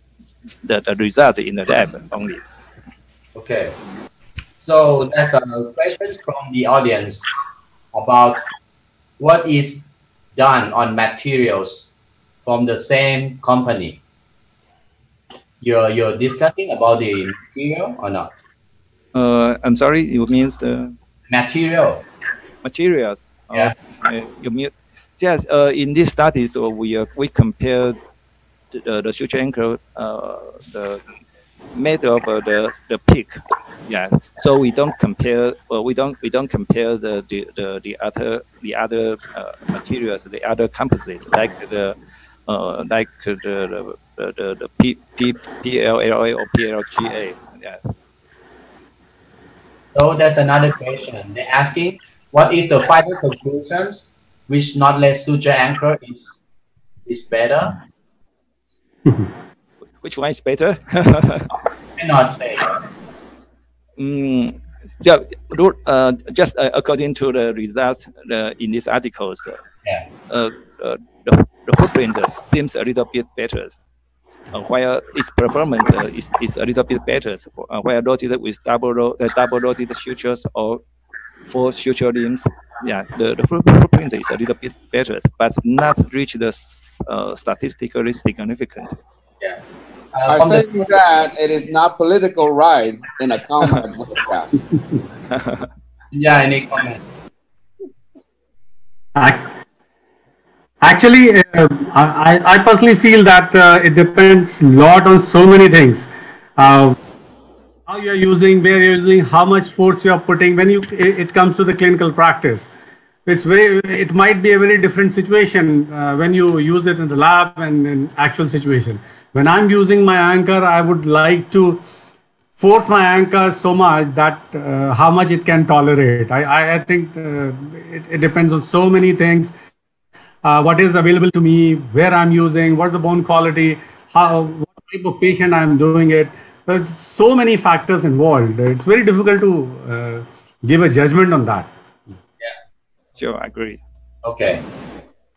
the, the result in the lab only. Okay. So there's a question from the audience about what is done on materials from the same company. You're you're discussing about the material or not? Uh, I'm sorry. It means the material. Materials. Yeah. Uh, you mean yes? Uh, in this study, so we uh, we compared the, the suture anchor uh, the made of uh, the the PEEK Yes. So we don't compare. Well, we don't we don't compare the the the, the other the other uh, materials, the other composites like the uh, like the the the, the, the P, P, PLLA or PLGA. Yes. So that's another question. They're asking, what is the final conclusions which knotless suture anchor is is better? Which one is better? Cannot say. Mm, yeah, uh, just uh, according to the results uh, in these articles, uh, Yeah. uh, uh, the, the Footprint seems a little bit better, while its performance uh, is, is a little bit better, uh, while loaded with double, ro- double loaded sutures or four suture limbs, yeah, the, the foot- footprint is a little bit better, but not reach the uh, statistically significant. Yeah. I Uh, from think the, that it is not political right in a comment like that. yeah, any comment? Actually, uh, I, I personally feel that uh, it depends a lot on so many things. Uh, how you're using, where you're using, how much force you're putting when you it, it comes to the clinical practice. It's very, it might be a very different situation uh, when you use it in the lab and in actual situation. When I'm using my anchor, I would like to force my anchor so much that uh, how much it can tolerate. I, I, I think uh, it, it depends on so many things. Uh, what is available to me, where I'm using, what's the bone quality, how, what type of patient I'm doing it. There's so many factors involved. It's very difficult to uh, give a judgment on that. Yeah. Sure, I agree. Okay.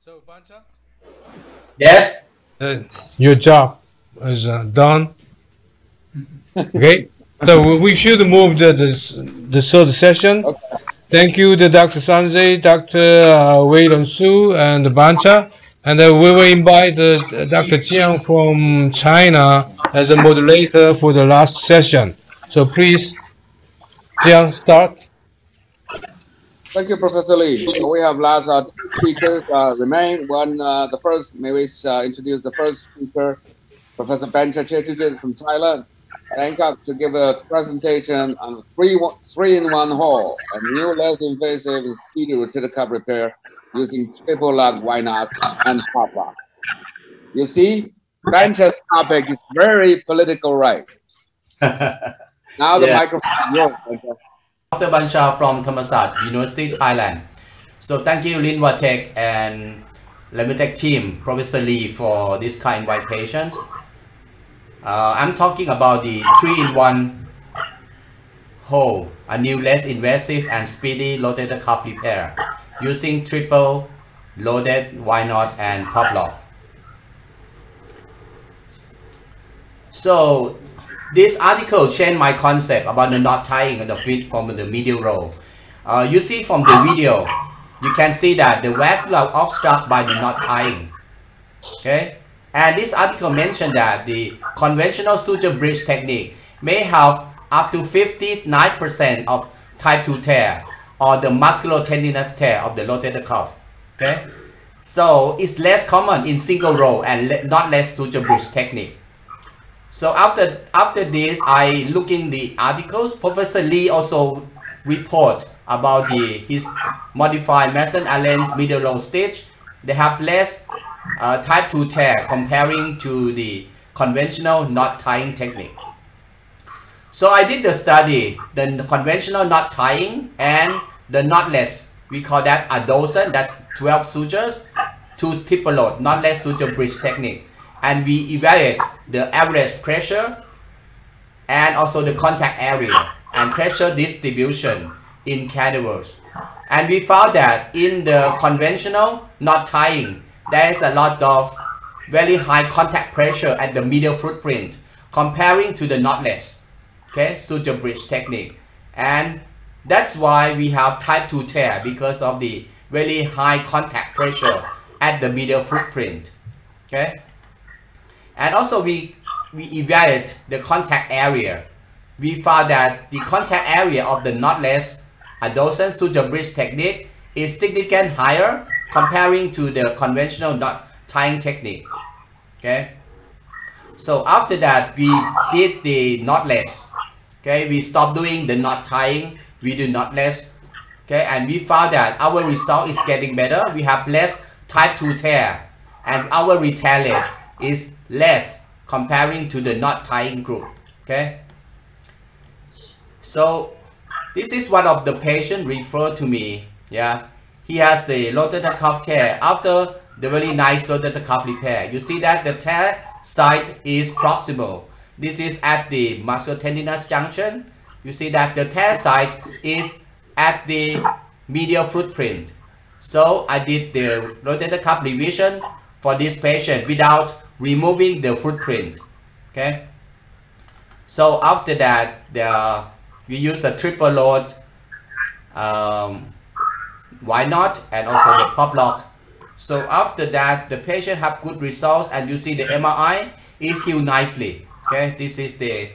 So, Bancha, Yes. uh, your job is uh, done. Okay, so we- should move the the, the third session. Thank you, the Dr. Sanjai, Dr. Uh, Wei Long Su, and Bancha. And uh, we will invite uh, Dr. Jiang from China as a moderator for the last session. So please, Jiang, start. Thank you, Professor Rhee. We have lots of speakers uh, remain. One, uh, the first, may we uh, introduce the first speaker, Professor Bancha Chernchujit from Thailand, Bangkok, to give a presentation on three, three-in-one hole, a new less invasive and speedy rotator cuff repair using triple lug Y-Knot and PopLok. You see, Ben's topic is very political right. Now the Yeah. microphone is yours. Bancha. Dr. Bancha from Thammasat University, Thailand. So thank you, Linvatec and Lemitech team, Professor Rhee, for this kind invitations. Uh, I'm talking about the three-in-one hole, a new less invasive and speedy loaded cuff repair using triple loaded Y-Knot and PopLok. So this article changed my concept about the knot tying and the fit from the medial row. Uh, you see from the video, you can see that the vascular obstruct by the knot tying. Okay, and this article mentioned that the conventional suture bridge technique may have up to 59% of type 2 tear or the muscular musculotendinous tear of the rotator cuff. Okay, so it's less common in single row and le- not less suture bridge technique. So after after this, I look in the articles. Professor Rhee also report about the his modified Mason Allen's middle row stage. They have less uh, type 2 tear comparing to the conventional knot tying technique. So I did the study, the conventional knot tying and the knotless. We call that a dozen, that's 12 sutures, two triple load, knotless suture bridge technique. And we evaluate the average pressure and also the contact area and pressure distribution in cadavers. And we found that in the conventional knot tying, there is a lot of very high contact pressure at the medial footprint comparing to the knotless okay suture bridge technique. And that's why we have type 2 tear because of the very high contact pressure at the medial footprint okay? And also we we evaluate the contact area. We found that the contact area of the knotless adolescent suture bridge technique is significantly higher comparing to the conventional knot tying technique okay so after that we did the knotless Okay, we stop doing the knot tying. We do knotless. Okay, and we found that our result is getting better. We have less type 2 tear, and our retaliate is less comparing to the knot tying group. Okay. So this is one of the patient referred to me. Yeah, he has the rotator cuff tear after the very nice rotator cuff repair. You see that the tear site is proximal. This is at the muscle musculotendinous junction. You see that the tear site is at the medial footprint. So I did the rotator cuff revision for this patient without removing the footprint. Okay. So after that, the, we use a triple load um, Y-Knot? And also the PopLok. So after that the patient have good results and you see the MRI is healed nicely. Okay this is the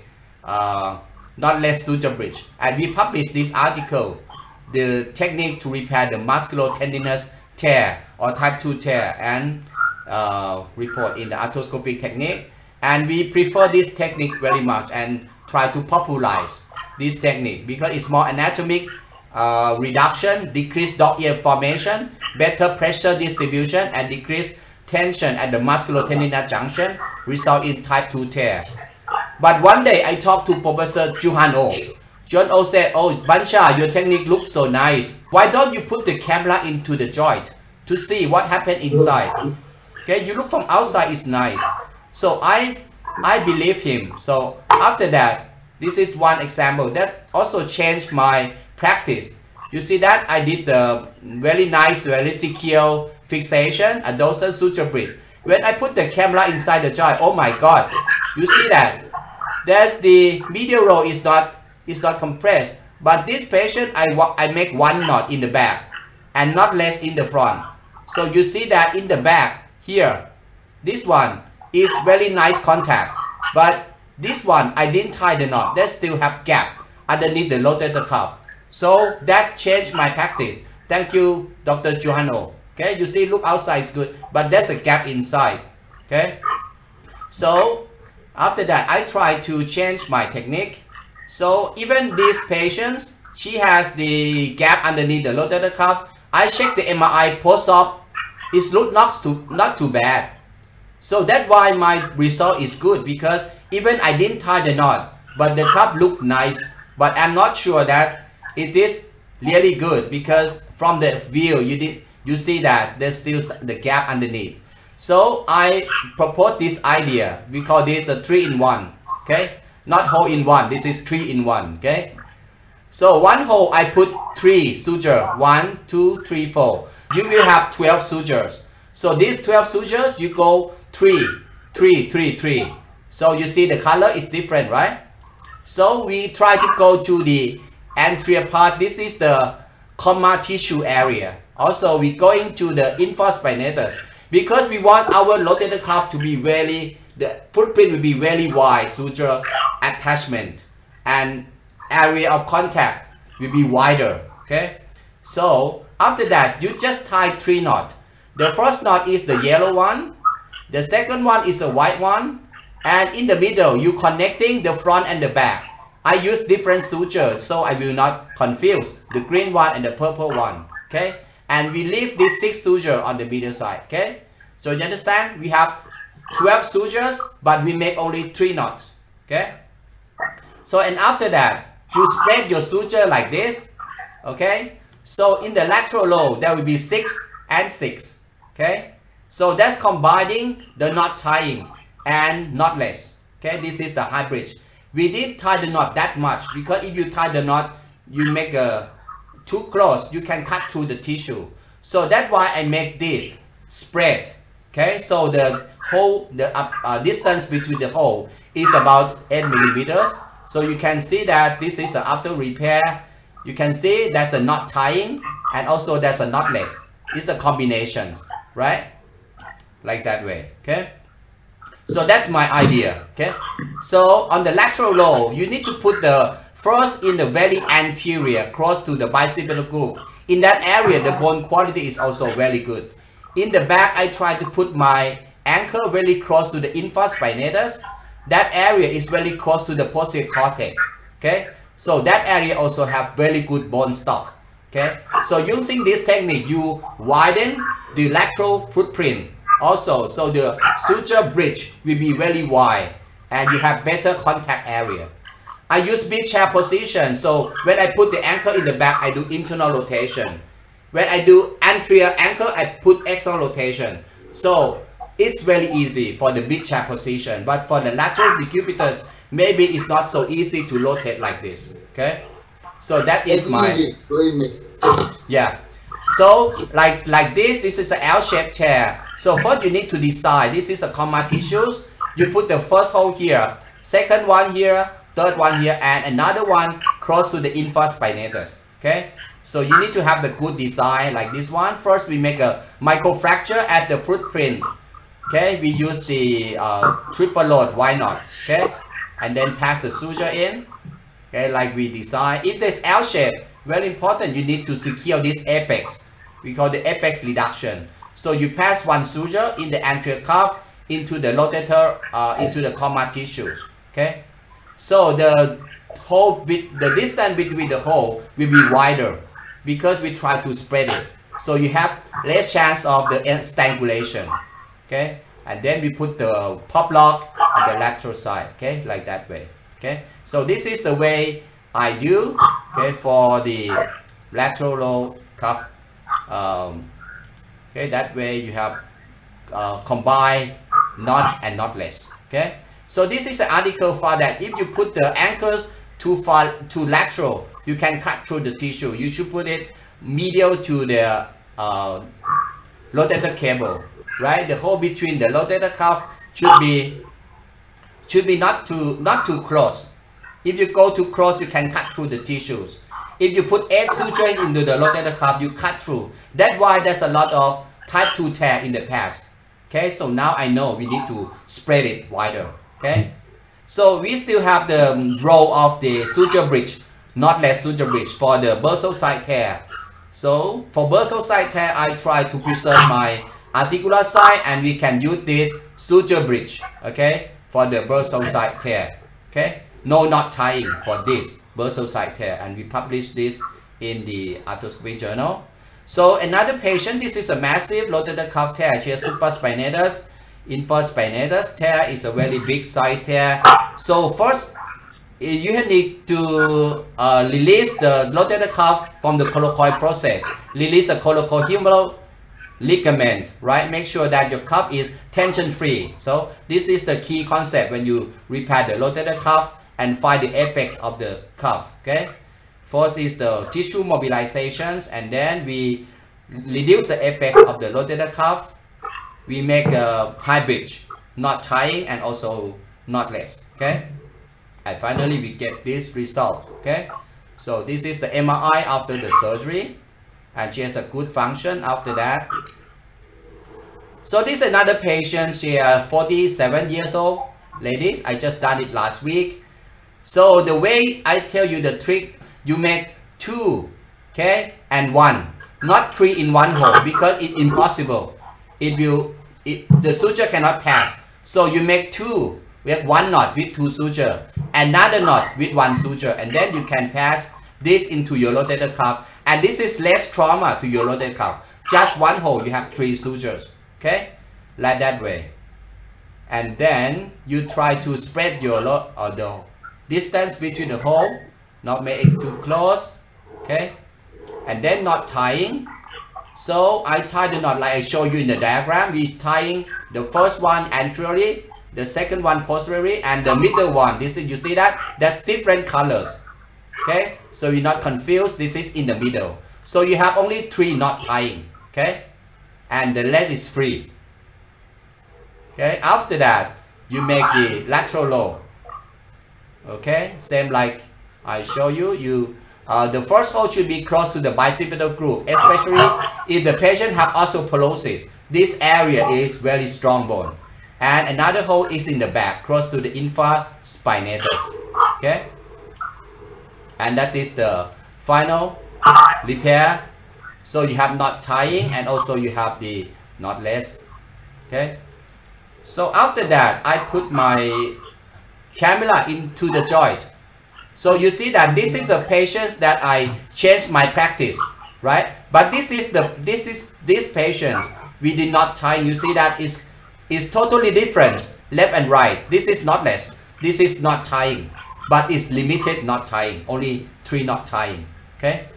uh, knotless suture bridge. And we published this article the technique to repair the musculotendinous tear or type 2 tear and uh, report in the arthroscopic technique. And we prefer this technique very much and try to popularize this technique because it's more anatomic uh, reduction, decreased dog ear formation, better pressure distribution, and decreased tension at the musculotendinous junction result in type 2 tear. But one day I talked to Professor Juhan O. Juhan O said, oh Bancha, your technique looks so nice. Why don't you put the camera into the joint to see what happened inside? Okay, you look from outside is nice. So I, I believe him. So after that, this is one example that also changed my practice. You see that I did the very nice, very secure fixation and also suture bridge. When I put the camera inside the joint, oh my god, you see that? There's the medial row is not is not compressed. But this patient, I I make one knot in the back and not less in the front. So you see that in the back here, this one is very nice contact. But this one, I didn't tie the knot. They still have gap underneath the rotator cuff. So that changed my practice. Thank you, Dr. Johano. Okay, you see, look outside is good, but there's a gap inside. Okay, so after that, I try to change my technique. So even this patient, she has the gap underneath the rotator cuff. I check the MRI post-op. It looks not too, not too bad. So that's why my result is good because even I didn't tie the knot, but the cup looked nice. But I'm not sure that is really good because from the view you did you see that there's still the gap underneath. So i propose this idea. We call this a three in one okay? Not hole in one this is three in one okay? So one hole i put three suture. One two three four. You will have 12 sutures. So these 12 sutures you go three three three three. So you see the color is different right? So we try to go to the anterior part. This is the comma tissue area. Also, we going to the infraspinatus because we want our rotator cuff to be very, the footprint will be very wide, suture attachment and area of contact will be wider, okay? So, after that, you just tie three knots. The first knot is the yellow one, the second one is the white one, and in the middle, you connecting the front and the back. I use different sutures so I will not confuse the green one and the purple one. Okay. And we leave this six suture on the middle side. Okay. So you understand? We have 12 sutures, but we make only three knots. Okay. So and after that, you spread your suture like this. Okay. So in the lateral low, there will be six and six. Okay. So that's combining the knot tying and knotless. Okay. This is the hybrid we didn't tie the knot that much because if you tie the knot you make a too close you can cut through the tissue. So that's why I make this spread okay? So the hole the uh, distance between the hole is about 8 millimeters. So you can see that this is an after repair. You can see there's a knot tying and also there's a knotless it's a combination right? Like that way okay so that's my idea, okay? So on the lateral row, you need to put the first in the very anterior, close to the bicipital groove. In that area, the bone quality is also very good. In the back, I try to put my ankle very close to the infraspinatus. That area is very close to the posterior cortex. Okay, so that area also have very good bone stock. Okay, so using this technique, you widen the lateral footprint also, so the suture bridge will be very wide and you have better contact area. I use big chair position, so when I put the ankle in the back, I do internal rotation. When I do anterior ankle, I put external rotation. So it's very easy for the big chair position, but for the lateral decubitus, maybe it's not so easy to rotate like this. Okay, so that is It's my easy, believe me. yeah. So like like this, this is an L-shaped chair. So first you need to decide. This is a comma tissues. You put the first hole here, second one here, third one here, and another one close to the infraspinatus. Okay. So you need to have the good design like this one. First we make a microfracture at the footprint. Okay, we use the uh, triple load. Y-Knot? Okay, and then pass the suture in. Okay, like we design. If there's L shape, very important. You need to secure this apex. We call the apex reduction. So you pass one suture in the anterior cuff into the rotator, uh, into the comma tissues. Okay, so the hole, the distance between the hole will be wider because we try to spread it. So you have less chance of the strangulation. Okay, and then we put the PopLok on the lateral side. Okay, like that way. Okay, so this is the way I do. Okay, for the lateral cuff. Um, okay, that way you have uh, combined knot and knotless. Okay, so this is an article for that. If you put the anchors too far too lateral, you can cut through the tissue. You should put it medial to the uh, rotator cable, right? The hole between the rotator cuff should be should be not too not too close. If you go too close, you can cut through the tissues. If you put eight suture into the rotator cuff, you cut through. That's why there's a lot of type 2 tear in the past. Okay, so now I know we need to spread it wider. Okay, so we still have the um, row of the suture bridge, not less suture bridge for the bursal side tear. So for bursal side tear, I try to preserve my articular side and we can use this suture bridge, okay, for the bursal side tear. Okay, no knot tying for this bursal side tear and we published this in the arthroscopy journal. So another patient, this is a massive rotator cuff tear. She has supraspinatus, infraspinatus tear is a very big size tear. So first, eh, you need to uh, release the rotator cuff from the coracoid process. Release the coracohumeral ligament, right? Make sure that your cuff is tension free. So this is the key concept when you repair the rotator cuff and find the apex of the cuff, okay? First is the tissue mobilizations and then we reduce the apex of the rotator cuff. We make a hybrid, not tying and also knotless, okay? And finally we get this result, okay? So this is the MRI after the surgery and she has a good function after that. So this is another patient, she is 47 years old, ladies, I just done it last week. So the way I tell you the trick, you make two, okay, and one, not three in one hole because it's impossible. It will, it, the suture cannot pass. So you make two, we have one knot with two suture, another knot with one suture, and then you can pass this into your rotator cuff. And this is less trauma to your rotator cuff. Just one hole, you have three sutures, okay, like that way. And then you try to spread your lo uh, the distance between the hole, not make it too close, okay? And then not tying. So I tie the knot like I show you in the diagram. We tying the first one anteriorly, the second one posteriorly, and the middle one. This is you see that? That's different colors. Okay? So you're not confused. This is in the middle. So you have only three knot tying. Okay? And the rest is free. Okay? After that, you make the lateral low okay? Same like I show you you uh, the first hole should be close to the bicipital groove especially if the patient have osteoporosis. This area is very strong bone. And another hole is in the back close to the infraspinatus okay? And that is the final repair. So you have knot tying and also you have the knotless. Okay? So after that I put my cannula into the joint. So you see that this is a patient that I changed my practice, right? But this is the this is this patient we did not tie. You see that is is totally different, left and right. This is not less. This is not tying, but it's limited not tying. Only three not tying. Okay.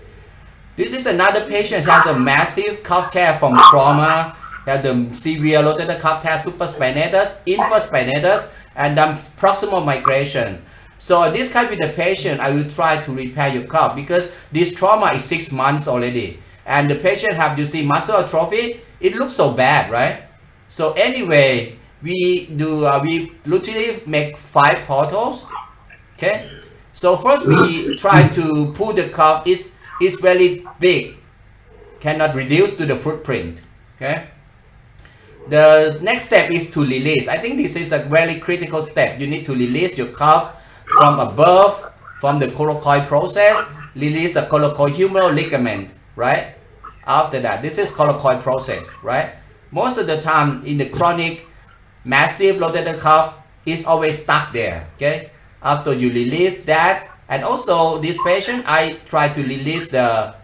This is another patient has a massive cuff tear from trauma, has the severe rotator cuff tear, supraspinatus, infraspinatus, and then proximal migration. So this kind with the patient, I will try to repair your cuff because this trauma is six months already. And the patient have, you see, muscle atrophy, it looks so bad, right? So anyway, we do, uh, we literally make five portals, okay? So first we try to pull the cuff, it's, it's very big, cannot reduce to the footprint, okay? The next step is to release. I think this is a very critical step. You need to release your cuff from above, from the coracoid process, release the coracohumeral ligament, right? After that, this is coracoid process, right? Most of the time in the chronic massive rotator cuff is always stuck there, okay? After you release that, and also this patient, I try to release the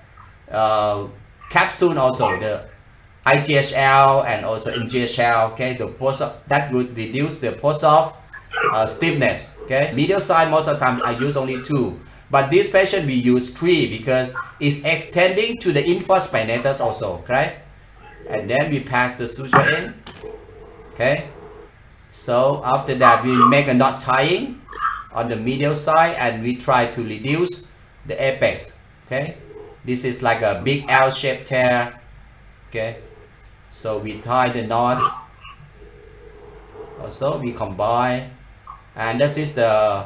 uh, capsule also, the IGHL and also MGHL, okay? The post that would reduce the post-op uh, stiffness, okay? Medial side, most of the time I use only two. But this patient we use three because it's extending to the infraspinatus also, okay? And then we pass the suture in, okay? So after that, we make a knot tying on the medial side and we try to reduce the apex, okay? This is like a big L-shaped tear, okay? So we tie the knot. Also, we combine. And this is the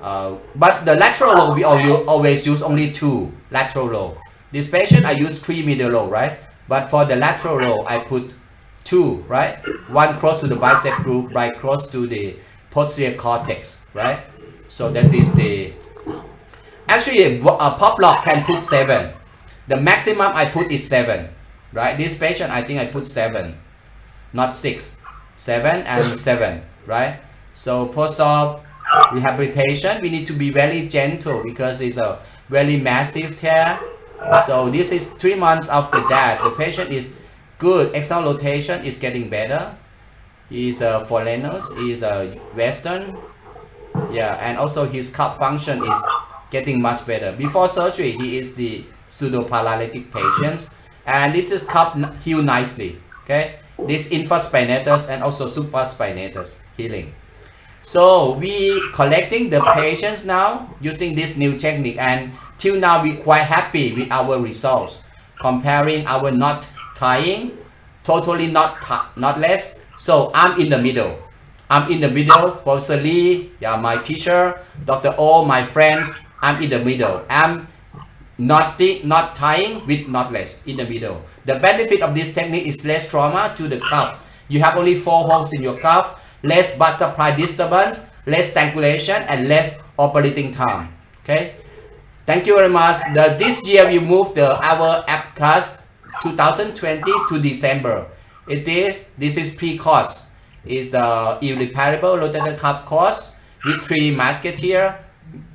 uh, but the lateral row we always use only two lateral row. This patient I use three medial row, right? But for the lateral row I put two, right? One close to the bicep groove, right close to the posterior cortex, right? So that is the actually a PopLok can put seven. The maximum I put is seven, right? This patient I think I put seven, not six, seven and seven, right? So post-op rehabilitation, we need to be very gentle because it's a very massive tear. So this is three months after that. The patient is good. External rotation is getting better. He's a foreigners. He's a Western. Yeah, and also his cup function is getting much better. Before surgery, he is the pseudoparalytic patient. And this is cup healed nicely. Okay, this infraspinatus and also supraspinatus healing. So we collecting the patients now using this new technique and till now we quite happy with our results. Comparing our not tying, totally not not less. So I'm in the middle. I'm in the middle. Professor Rhee, yeah, my teacher, Dr. O, oh, my friends, I'm in the middle. I'm not not tying with knotless in the middle. The benefit of this technique is less trauma to the cuff. You have only four holes in your cuff less blood supply disturbance, less strangulation, and less operating time. Okay. Thank you very much. The, this year we moved the our APCAS 2020 to December. It is this is pre-course. Is the irreparable rotator cuff course with three musketeer,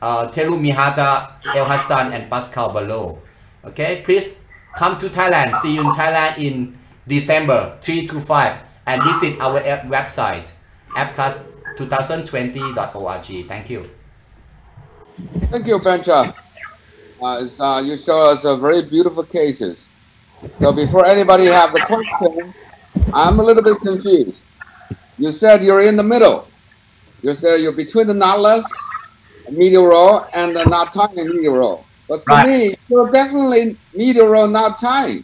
uh, Teru Mihata, Elhassan, and Pascal Boileau. Okay, please come to Thailand. See you in Thailand in December 3 to 5 and visit our website appcast2020.org. Thank you. Thank you, Bancha. Uh, uh, you show us a very beautiful cases. So before anybody have the question, I'm a little bit confused. You said you're in the middle. You said you're between the knotless medial row and the knot tying medial row. But for right. me, you're definitely medial row knot tying.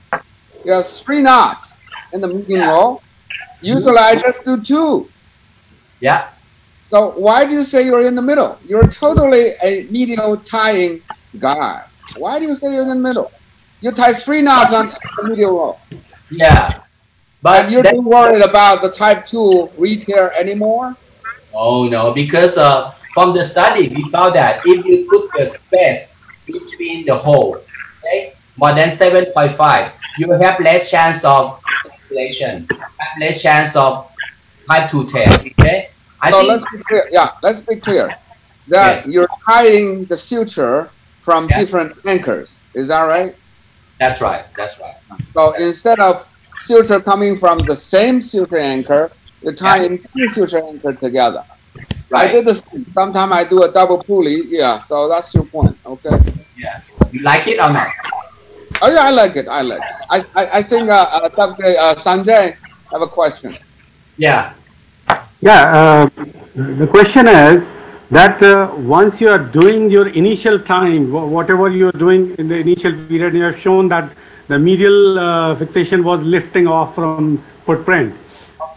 You have three knots in the medial yeah. row. Usually I just do two. Yeah. So why do you say you're in the middle? You're totally a medial tying guy. Why do you say you're in the middle? You tie three knots on the medial row. Yeah. But you're not worried about the type 2 re-tear anymore? Oh, no, because uh, from the study, we found that if you put the space between the hole, okay, more than 7.5, you have less chance of circulation, less chance of type 2 tear, okay? I so think, let's be clear. Yeah, let's be clear. that Yes. you're tying the suture from Yeah. different anchors. Is that right? That's right. That's right. So instead of suture coming from the same suture anchor, you're tying two suture anchors together. I Right. did this. Sometimes I do a double pulley. Yeah. So that's your point. Okay. Yeah. You like it or not? Oh yeah, I like it. I like it. I I, I think uh, uh, Dr. Uh, Sanjai have a question. Yeah. Yeah, uh, the question is that uh, once you are doing your initial time, whatever you are doing in the initial period, you have shown that the medial uh, fixation was lifting off from footprint.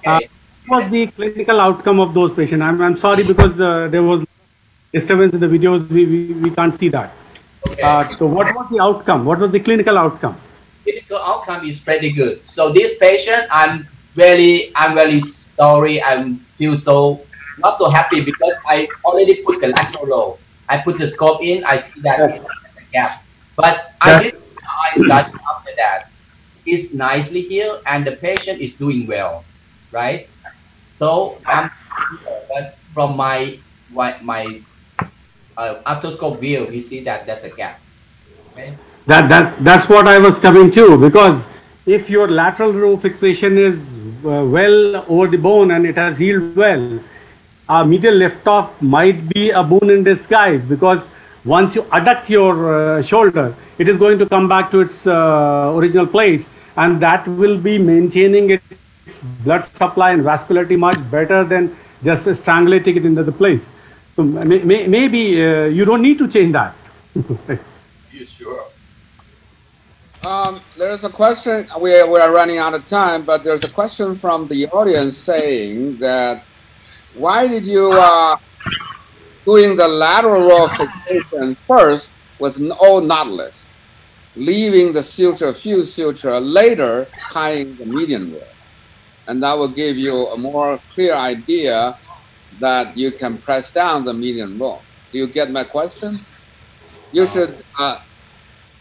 Uh, Okay. What was the clinical outcome of those patients? I'm, I'm sorry because uh, there was disturbance in the videos, we, we, we can't see that. Okay. Uh, so what was the outcome? What was the clinical outcome? clinical outcome is pretty good. So this patient, I'm very, I'm very sorry. I feel so not so happy because I already put the lateral row. I put the scope in. I see that Yes. a gap, but I did I study after that. It's nicely healed and the patient is doing well, right? So I'm, from my my, uh, arthroscope view, you see that there's a gap. Okay. That, that, that's what I was coming to because if your lateral row fixation is uh, well over the bone and it has healed well, a medial lift off might be a boon in disguise because once you adduct your uh, shoulder, it is going to come back to its uh, original place and that will be maintaining its blood supply and vascularity much better than just strangulating it into the place. So may, may, maybe uh, you don't need to change that. You sure? Um, there's a question. We are, we are running out of time, but there's a question from the audience saying that why did you uh, doing the lateral row fixation first with no knotless, leaving the suture, few suture later, tying the median row, and that will give you a more clear idea that you can press down the median row. Do you get my question? You should. Uh,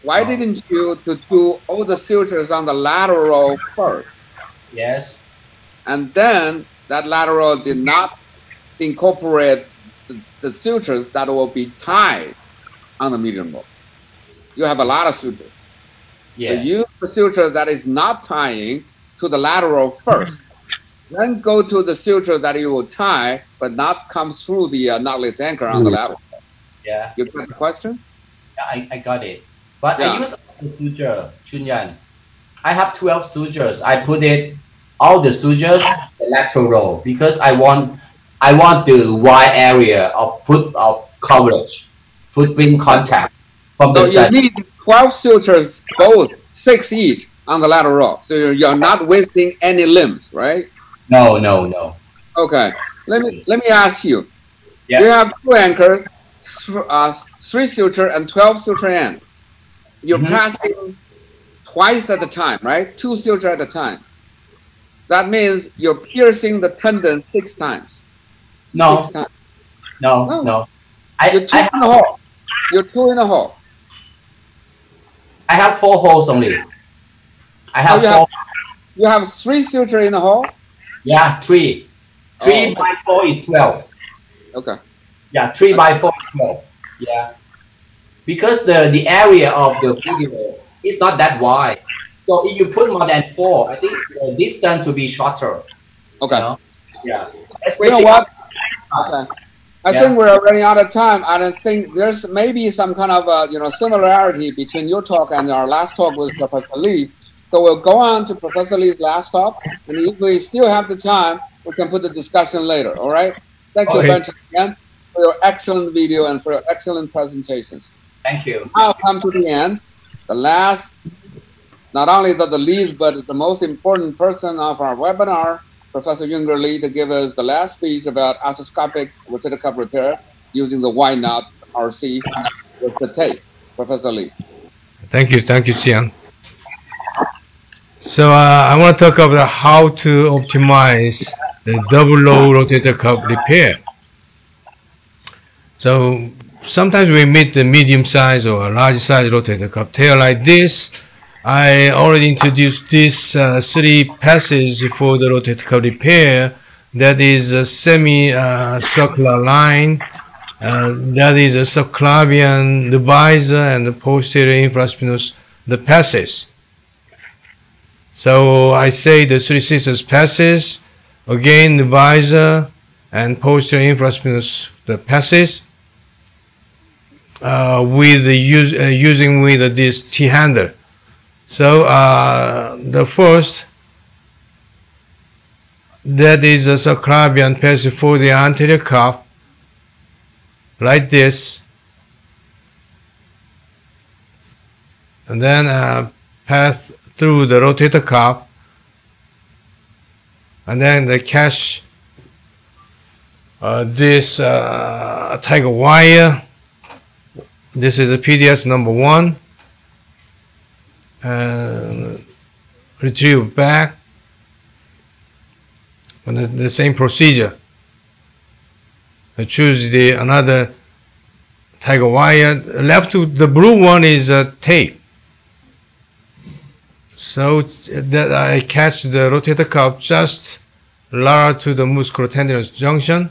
why didn't you to do all the sutures on the lateral first, Yes. and then that lateral did not incorporate the, the sutures that will be tied on the median row? You have a lot of sutures. Yeah. So use the suture that is not tying to the lateral first. then go to the suture that you will tie, but not come through the uh, knotless anchor on the lateral. yeah. You got the question? Yeah, I, I got it. But Yeah. I use the suture, Chunyan. I have 12 sutures. I put it all the sutures the lateral row because I want I want the wide area of put of coverage, footprint contact from the So you study. need 12 sutures, both six each on the lateral. So you're, you're not wasting any limbs, right? No, no, no. Okay. Let me let me ask you. Yeah. You have two anchors, th- uh, three suture and 12 suture end. You're Mhm. passing twice at a time, right? Two suture at a time. That means you're piercing the tendon six times. No. Six times. No, No. no. I, You're two I, in a hole. You're two in a hole. I have four holes only. I have Oh, you four. You have three suture in a hole. yeah, three. Three Oh. by four is 12. Okay. Yeah, three by four is 12. Yeah. Because the, the area of the video is not that wide. So if you put more than four, I think the distance will be shorter. Okay. You know? Yeah. You know what? Okay. I Yeah. think we're running out of time. and I think there's maybe some kind of uh, you know similarity between your talk and our last talk with Professor Rhee. So we'll go on to Professor Rhee's last talk, and if we still have the time, we can put the discussion later. All right? Thank you, Okay. Benjamin, again for your excellent video and for your excellent presentations. Thank you. Now come to the end. The last, not only the, the least, but the most important person of our webinar, Professor Yong Girl Rhee, to give us the last speech about arthroscopic rotator cuff repair using the Y-Knot RC with the tape. Professor Rhee. Thank you, thank you, Xian. So uh, I want to talk about how to optimize the double low rotator cuff repair. So sometimes we meet the medium size or a large size rotator cuff tear like this. I already introduced these uh, three passes for the rotator cuff repair. That is a semi uh, line uh, that is a subclavian, the visor, and the posterior infraspinous, the passes. So I say the three sisters passes, again the visor and posterior infraspinous, the passes, uh, with the use, uh, using with this T-hander. So uh, the first, that is a subclavian passage for the anterior cuff, like this and then uh, pass through the rotator cuff and then they catch uh, this uh, tiger wire this is a PDS number one and retrieve back and the, the same procedure I choose the another tiger wire. Left to the blue one is a tape. So that I catch the rotator cuff just lateral to the musculotendinous junction.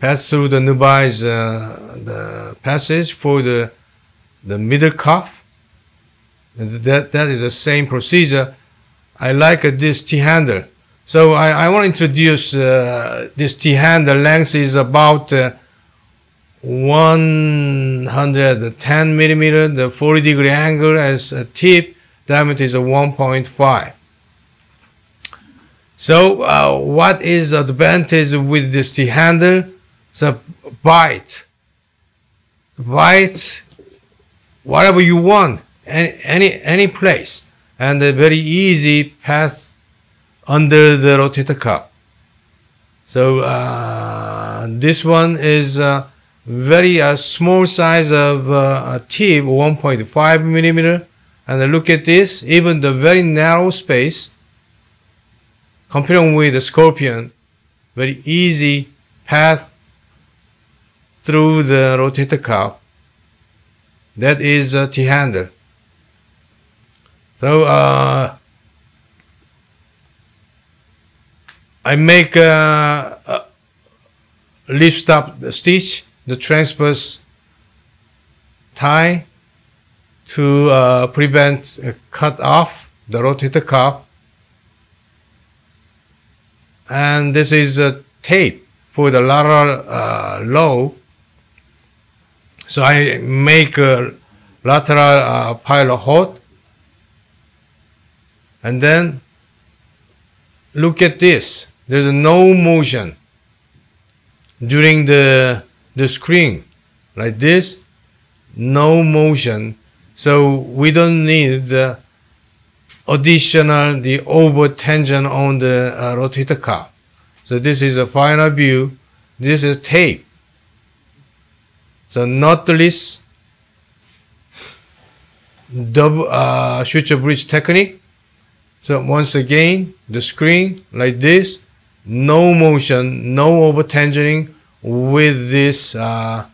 Pass through the nubis uh, the passage for the the middle cuff. And that that is the same procedure. I like uh, this T-hander. So I, I want to introduce uh, this T-hand. The length is about uh, 110 millimeter. The 40 degree angle as a tip. Diameter is a 1.5. So uh, what is advantage with this T-hander? The bite. Bite whatever you want, any, any, any place. And a very easy path under the rotator cuff. So uh, this one is uh, very uh, small size of uh, a tip, 1.5 millimeter. And look at this, even the very narrow space, comparing with the scorpion, very easy path through the rotator cuff. That is a T-handle. So uh, I make a, a rip-stop stitch, the transverse tie to uh, prevent cut off the rotator cuff. And this is a tape for the lateral uh, row. So I make a lateral uh, pilot hold and then look at this there's no motion during the the screen like this no motion so we don't need the additional the over tension on the uh, rotator cuff so this is a final view. This is tape. So knotless double uh, suture bridge technique. So once again the screen like this no motion, no over tensioning with this uh,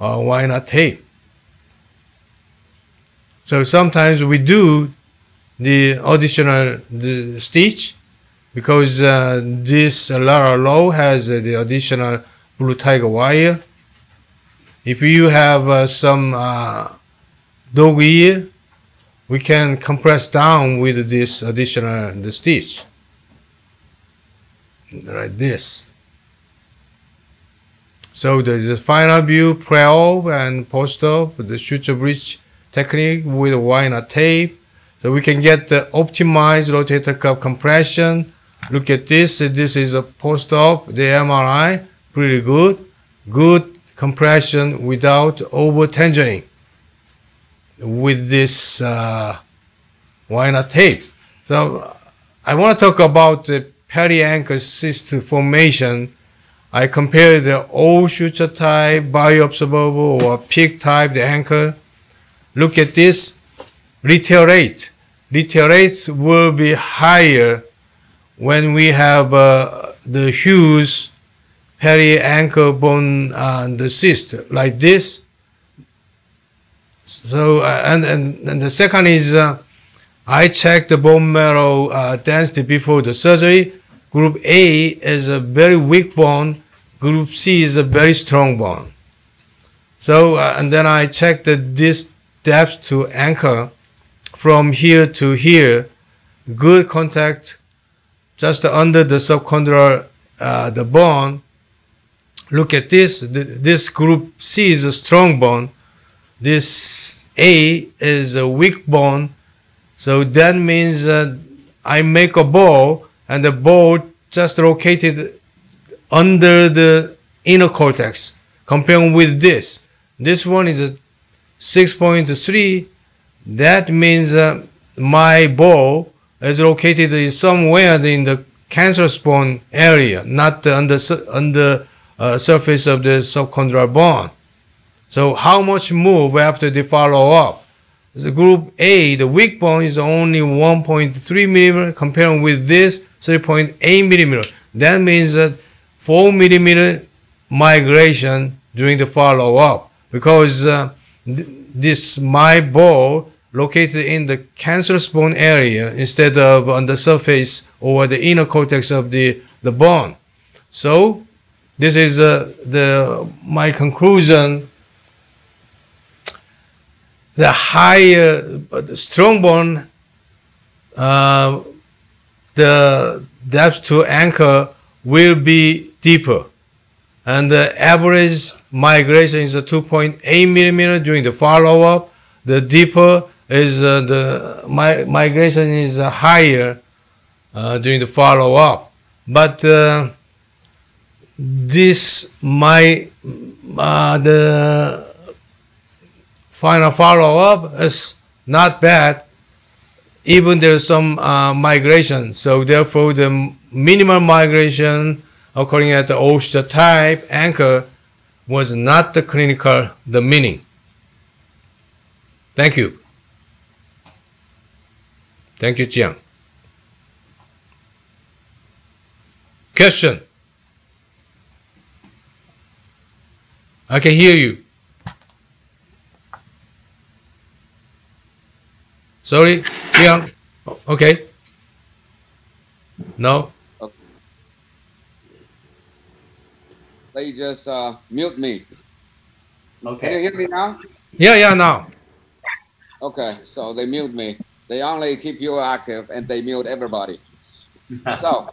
uh, Y-Knot tape. So sometimes we do the additional the stitch because uh, this lateral row has uh, the additional blue tiger wire. If you have uh, some uh, dog ear, we can compress down with this additional the stitch like this. So there's a final view, pre-op and post-op, the suture bridge technique with wire tape. So we can get the optimized rotator cuff compression. Look at this, this is a post-op, the MRI, pretty good. Good compression without over tensioning with this uh, wire tape. So I want to talk about the peri-anchor cyst formation, I compare the all-suture type, bioabsorbable or PEEK type, the anchor. Look at this, retear rate. Retear rate will be higher when we have uh, the huge peri-anchor bone uh, the cyst like this. So, uh, and, and, and the second is uh, I checked the bone marrow uh, density before the surgery. Group A is a very weak bone. group C is a very strong bone. So, uh, and then I check the this depth to anchor from here to here, good contact just under the subchondral, uh, the bone. Look at this, th- this group C is a strong bone. This A is a weak bone. So that means uh, I make a ball and the ball just located under the inner cortex comparing with this. This one is a 6.3. That means uh, my ball is located somewhere in the cancellous bone area, not on the, on the uh, surface of the subchondral bone. So how much move after the follow up? The group A, the weak bone is only 1.3 millimeter comparing with this 3.8 millimeter. That means that 4 millimeter migration during the follow up because uh, this my ball located in the cancer bone area instead of on the surface or the inner cortex of the, the bone. So this is uh, the my conclusion the higher uh, strong bone uh, the depth to anchor will be deeper and the average migration is a 2.8 millimeter during the follow-up. The deeper is uh, the mi- migration is uh, higher uh, during the follow-up. But uh, this my uh, the final follow-up is not bad. Even there's some uh, migration. So therefore the minimal migration according at the OSHA type anchor was not the clinical the meaning thank you thank you Jiang question I can hear you Sorry, Jiang. Okay. No. They just uh, mute me. Okay. Can you hear me now? Yeah, yeah. Now. Okay, so they mute me. They only keep you active and they mute everybody. so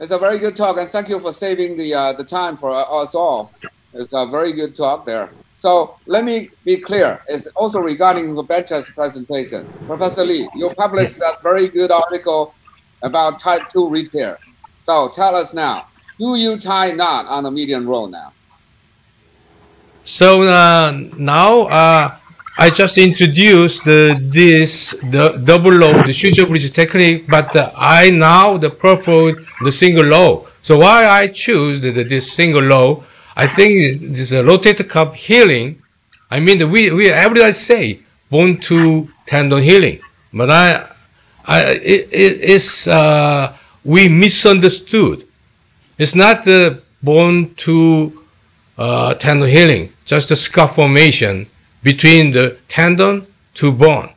it's a very good talk, and thank you for saving the uh, the time for us all. It's a very good talk there. So let me be clear. It's also regarding Rebecca's presentation. Professor Rhee, you published that very good article about type 2 repair. So tell us now, do you tie knot on the median row now? So uh, now uh, I just introduced the, this the double row, the suture bridge technique, but uh, I now the prefer the single row. So why I choose the, the, this single row? I think this uh, rotator cuff healing. I mean, we we everybody say bone to tendon healing, but I, I it, it, it's uh, we misunderstood. It's not the bone to uh, tendon healing, just the scar formation between the tendon to bone.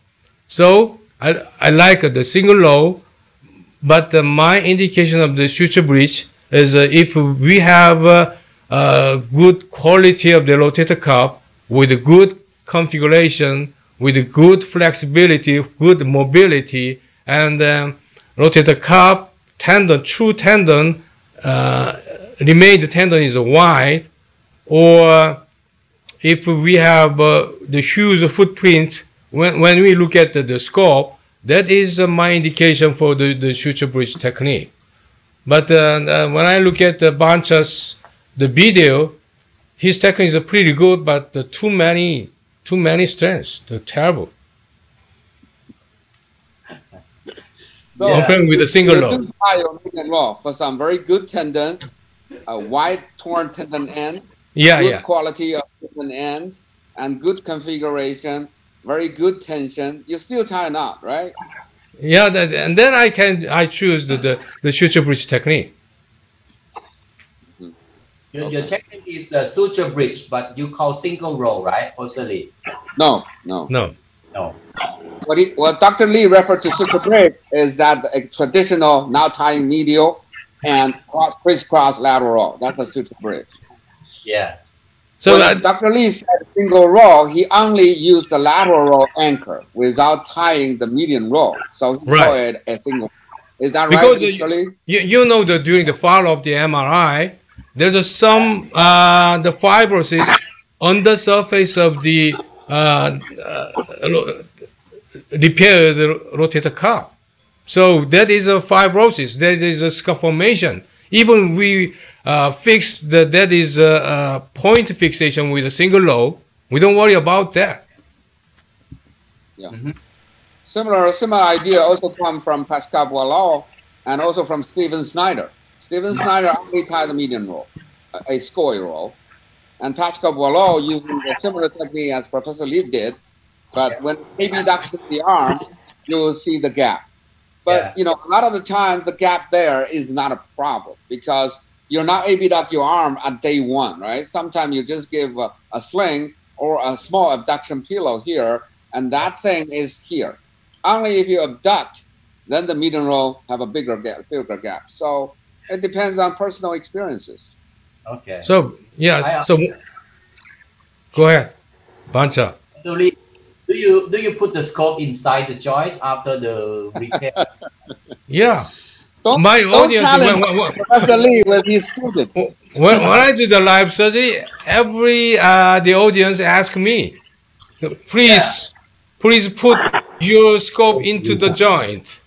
So I, I like the single row, but uh, my indication of the suture bridge is uh, if we have uh, uh, good quality of the rotator cuff with a good configuration, with a good flexibility, good mobility, and um, rotator cuff tendon, true tendon, uh, remain the tendon is wide, or if we have uh, the huge footprint, when, when we look at the, the scope, that is uh, my indication for the, the suture bridge technique. But uh, uh, when I look at the Bancha's, the video, his technique is pretty good, but the too many, too many strengths, the terrible. So Yeah. Comparing with a single you low. do tie your median row for some very good tendon, a wide torn tendon end, Yeah, good yeah. quality of tendon end, and good configuration, very good tension. You still tie a knot, right? Yeah, that, and then I can I choose the the, the suture bridge technique. Your, your technique is uh, suture bridge, but you call single row, right? Also, No, no. No, No. What, he, what Dr. Rhee referred to suture bridge is that a traditional now tying medial and cross, crisscross lateral. That's a suture bridge. Yeah. So when uh, Dr. Rhee said single row, he only used the lateral row anchor without tying the median row. So he Right. called it a single. Is that Because, right, Mr. Rhee? you, you know that during the follow of the MRI, there's a some uh, the fibrosis on the surface of the uh, uh, ro- the rotator cuff. So that is a fibrosis. That is a scar formation. Even we uh, fix the that is a, a point fixation with a single row. We don't worry about that. Yeah, Similar, similar idea also come from Pascal Boileau and also from Stephen Snyder. Stephen Snyder only tied a median row, a, a row, and Pascal Boileau using a similar technique as Professor Rhee did, but when AB ducts the arm, you will see the gap. But Yeah. you know, a lot of the time the gap there is not a problem because you're not AB duct your arm at day one, right? Sometimes you just give a, a sling or a small abduction pillow here, and that thing is here. Only if you abduct, then the median row have a bigger gap, bigger gap. So it depends on personal experiences. Okay. So yeah. I- So go ahead, Bancha. So Rhee, do you do you put the scope inside the joint after the repair? Yeah. Don't, My don't audience, challenge when- when- Professor Rhee with his student. When, when I do the live surgery, every uh, the audience ask me, please, please put your scope into the joint.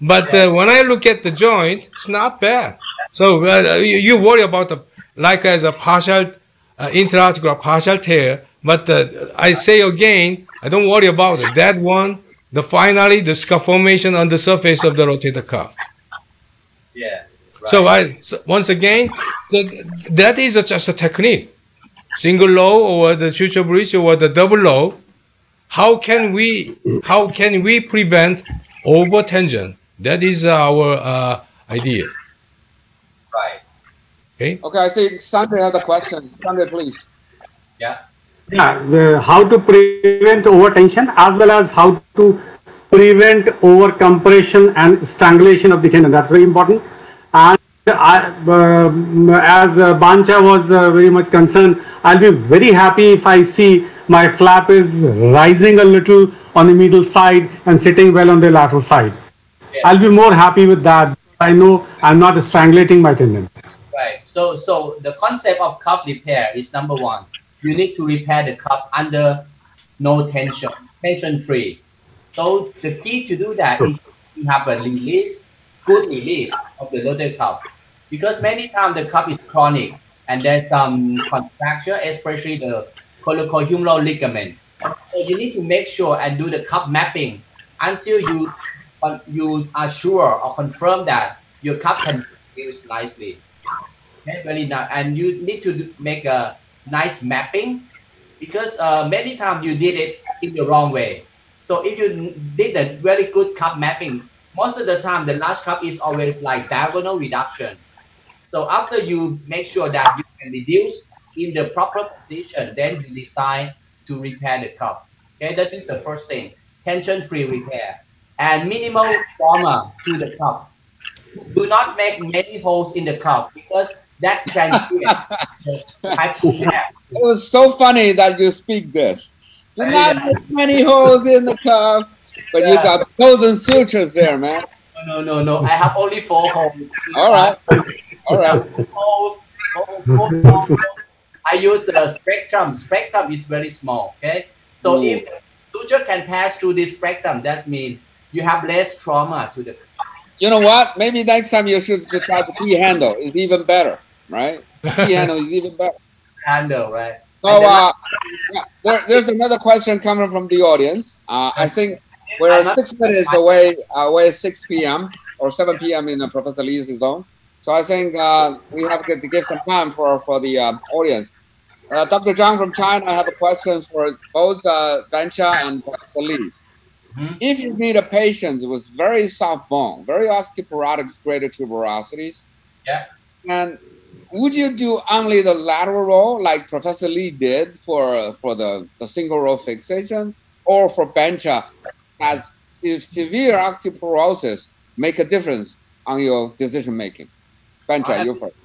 But uh, when I look at the joint, it's not bad. So uh, you, you worry about the like as a partial uh, interarticular partial tear. But uh, I say again, I don't worry about it. That one, the finally the scar formation on the surface of the rotator cuff. yeah. Right. So I so once again, the, that is a, just a technique. Single row or the suture bridge or the double row. How can we how can we prevent overtension? That is our uh, idea. Right. Okay. Okay, I see Sandra has a question. Sandra, please. Yeah. Yeah, the, how to prevent overtension as well as how to prevent overcompression and strangulation of the tendon. That's very important. And I, um as uh, Bancha was uh, very much concerned, I'll be very happy if I see my flap is rising a little on the middle side and sitting well on the lateral side. I'll be more happy with that. I know I'm not strangulating my tendon. Right. So so the concept of cup repair is number one. You need to repair the cup under no tension, tension free. So the key to do that is you have a release, good release of the loaded cup. Because many times the cup is chronic and there's some contracture, especially the coracohumeral ligament. So you need to make sure and do the cup mapping until you you are sure or confirm that your cup can use nicely. Okay, very nice. And you need to make a nice mapping because uh, many times you did it in the wrong way. So if you did a very good cup mapping, most of the time the large cup is always like diagonal reduction. So after you make sure that you can reduce in the proper position, then you decide to repair the cup. Okay, that is the first thing. Tension-free repair and minimal trauma to the cup. Do not make many holes in the cup because that can create hypotension. It was so funny that you speak this. Do not Yeah. make many holes in the cup, but you Yeah. got frozen sutures there, man. No, no, no. I have only four holes. All right, all right. Holes, holes, holes, holes. I use the spectrum. Spectrum is very small. Okay, so Mm. if suture can pass through this spectrum, that means you have less trauma to the. You know what? Maybe next time you should try the key handle. It's even better, right? The key handle is even better. handle, right? So uh, yeah, there, there's another question coming from the audience. Uh, I think we're six minutes away, away 6 p.m. or 7 p.m. in the Professor Rhee's zone. So I think uh, we have to give some time for for the uh, audience. Uh, Dr. Zhang from China, I have a question for both uh, Bancha and Professor Rhee. Mhm. If you meet a patient with very soft bone, very osteoporotic greater tuberosities, Yeah. and would you do only the lateral row like Professor Rhee did for for the, the single row fixation, or for Bancha, as if severe osteoporosis make a difference on your decision making? Bancha, you first.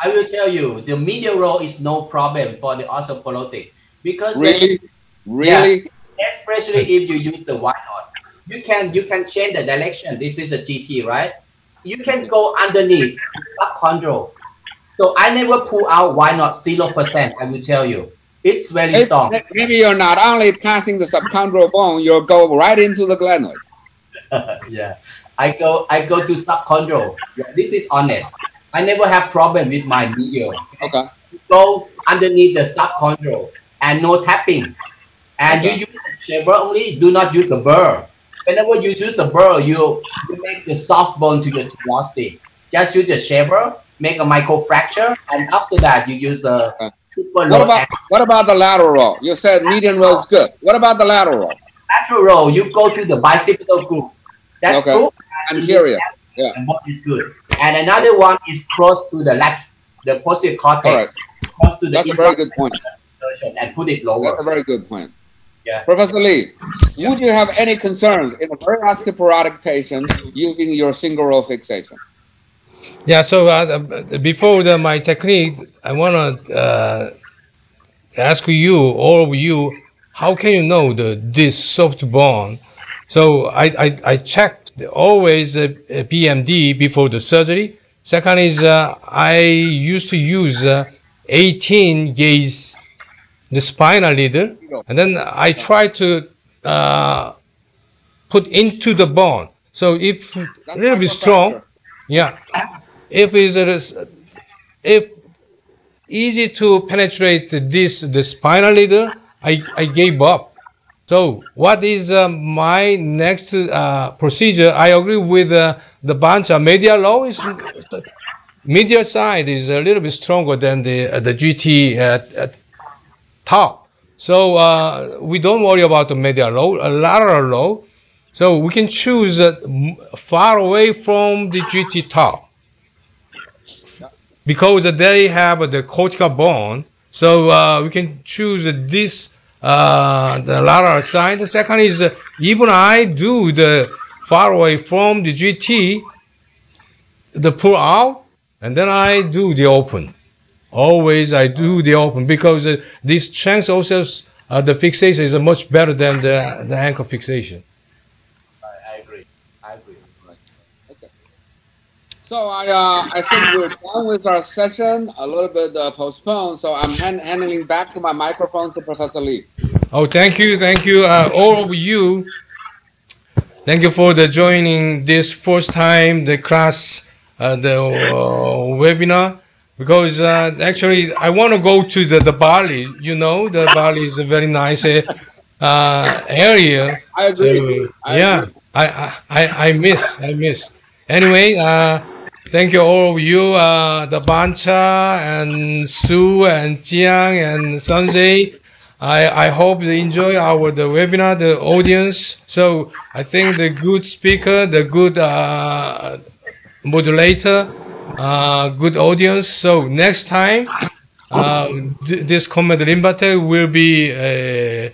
I will tell you, the medial row is no problem for the osteoporotic because Really? Really? Especially if you use the wide knot, you can you can change the direction. This is a GT, right? You can go underneath subchondral. So I never pull out Y-Knot zero percent. I will tell you, it's very strong. maybe you're not only passing the subchondral bone, you'll go right into the glenoid. yeah, I go I go to subchondral. Yeah, this is honest. I never have problem with my medial. Okay. Go underneath the subchondral and no tapping. And you use the shaver only. Do not use the burr. Whenever you use the burr, you, you make the soft bone to the tuberosity. Just use the shaver, make a micro fracture, and after that you use the Okay. super What about what about the lateral? You said median row is good. What about the lateral lateral row. You go to the bicipital groove. That's Okay. good. Anterior. Yeah. And what is good. And another one is close to the left, the posterior cortex, All right. close to the That's a very good point. and put it lower. That's a very good point. Yeah. Professor Rhee, would you have any concerns in a very osteoporotic patient using your single row fixation? Yeah, so uh, uh, before the, my technique, I want to uh, ask you, all of you, how can you know the this soft bone? So I, I, I checked always uh, uh, BMD before the surgery. Second is uh, I used to use uh, 18 gauge the spinal needle, and then I try to uh, put into the bone. So if a little bit strong, yeah, if it's if easy to penetrate this the spinal needle, I, I gave up. So what is uh, my next uh, procedure? I agree with uh, the Bancha. Medial row is medial side is a little bit stronger than the uh, the GT at top. So uh, we don't worry about the medial row, uh, lateral row. So we can choose uh, far away from the GT top because they have the cortical bone. So uh, we can choose this uh, the lateral side. The second is uh, even I do the far away from the GT, the pull out, and then I do the open. Always I do the open because uh, this chance also uh, the fixation is uh, much better than the, the anchor fixation. I, I agree. I agree. So I, uh, I think we're done with our session, a little bit uh, postponed. So I'm hand- handing back to my microphone to Professor Rhee. Oh, thank you, thank you, uh, all of you. Thank you for the joining this first time the CLAAS, uh, the uh, webinar. Because uh, actually, I want to go to the, the Bali. You know, the Bali is a very nice uh, uh, area. I agree. So, I yeah, agree. I, I I miss I miss. Anyway, uh, thank you all of you, uh, the Bancha and Su and Jiang and Sanjai. I I hope you enjoy our the webinar, the audience. So I think the good speaker, the good uh, moderator, uh, good audience. So next time, uh, th- this Comet Limbate will be. Uh,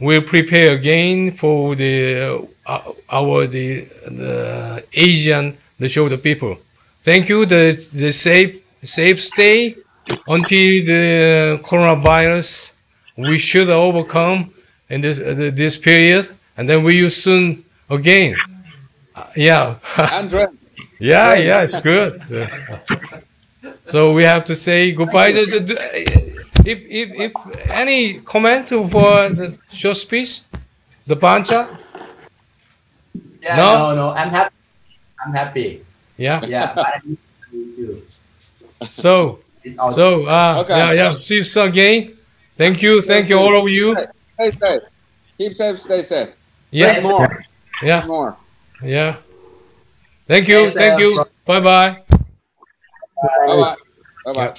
we'll prepare again for the uh, our the the Asian the show the people. Thank you. The the safe safe stay until the coronavirus. We should overcome in this uh, this period, and then we will soon again. Uh, yeah. Andre, Yeah, yeah, it's good. Yeah. So we have to say goodbye. If, if, if any comment for the short speech, the Bancha, Yeah, No? no, no, I'm happy. I'm happy. yeah. Yeah, but I need too. So, so, uh, Okay. yeah, yeah. See you soon again. Thank you, thank you, all of you. stay safe. Keep safe, stay safe. Yeah, Drink more. yeah, Drink more. yeah. Thank you, Thanks, thank uh, you. Bye bye. Bye bye. Bye bye.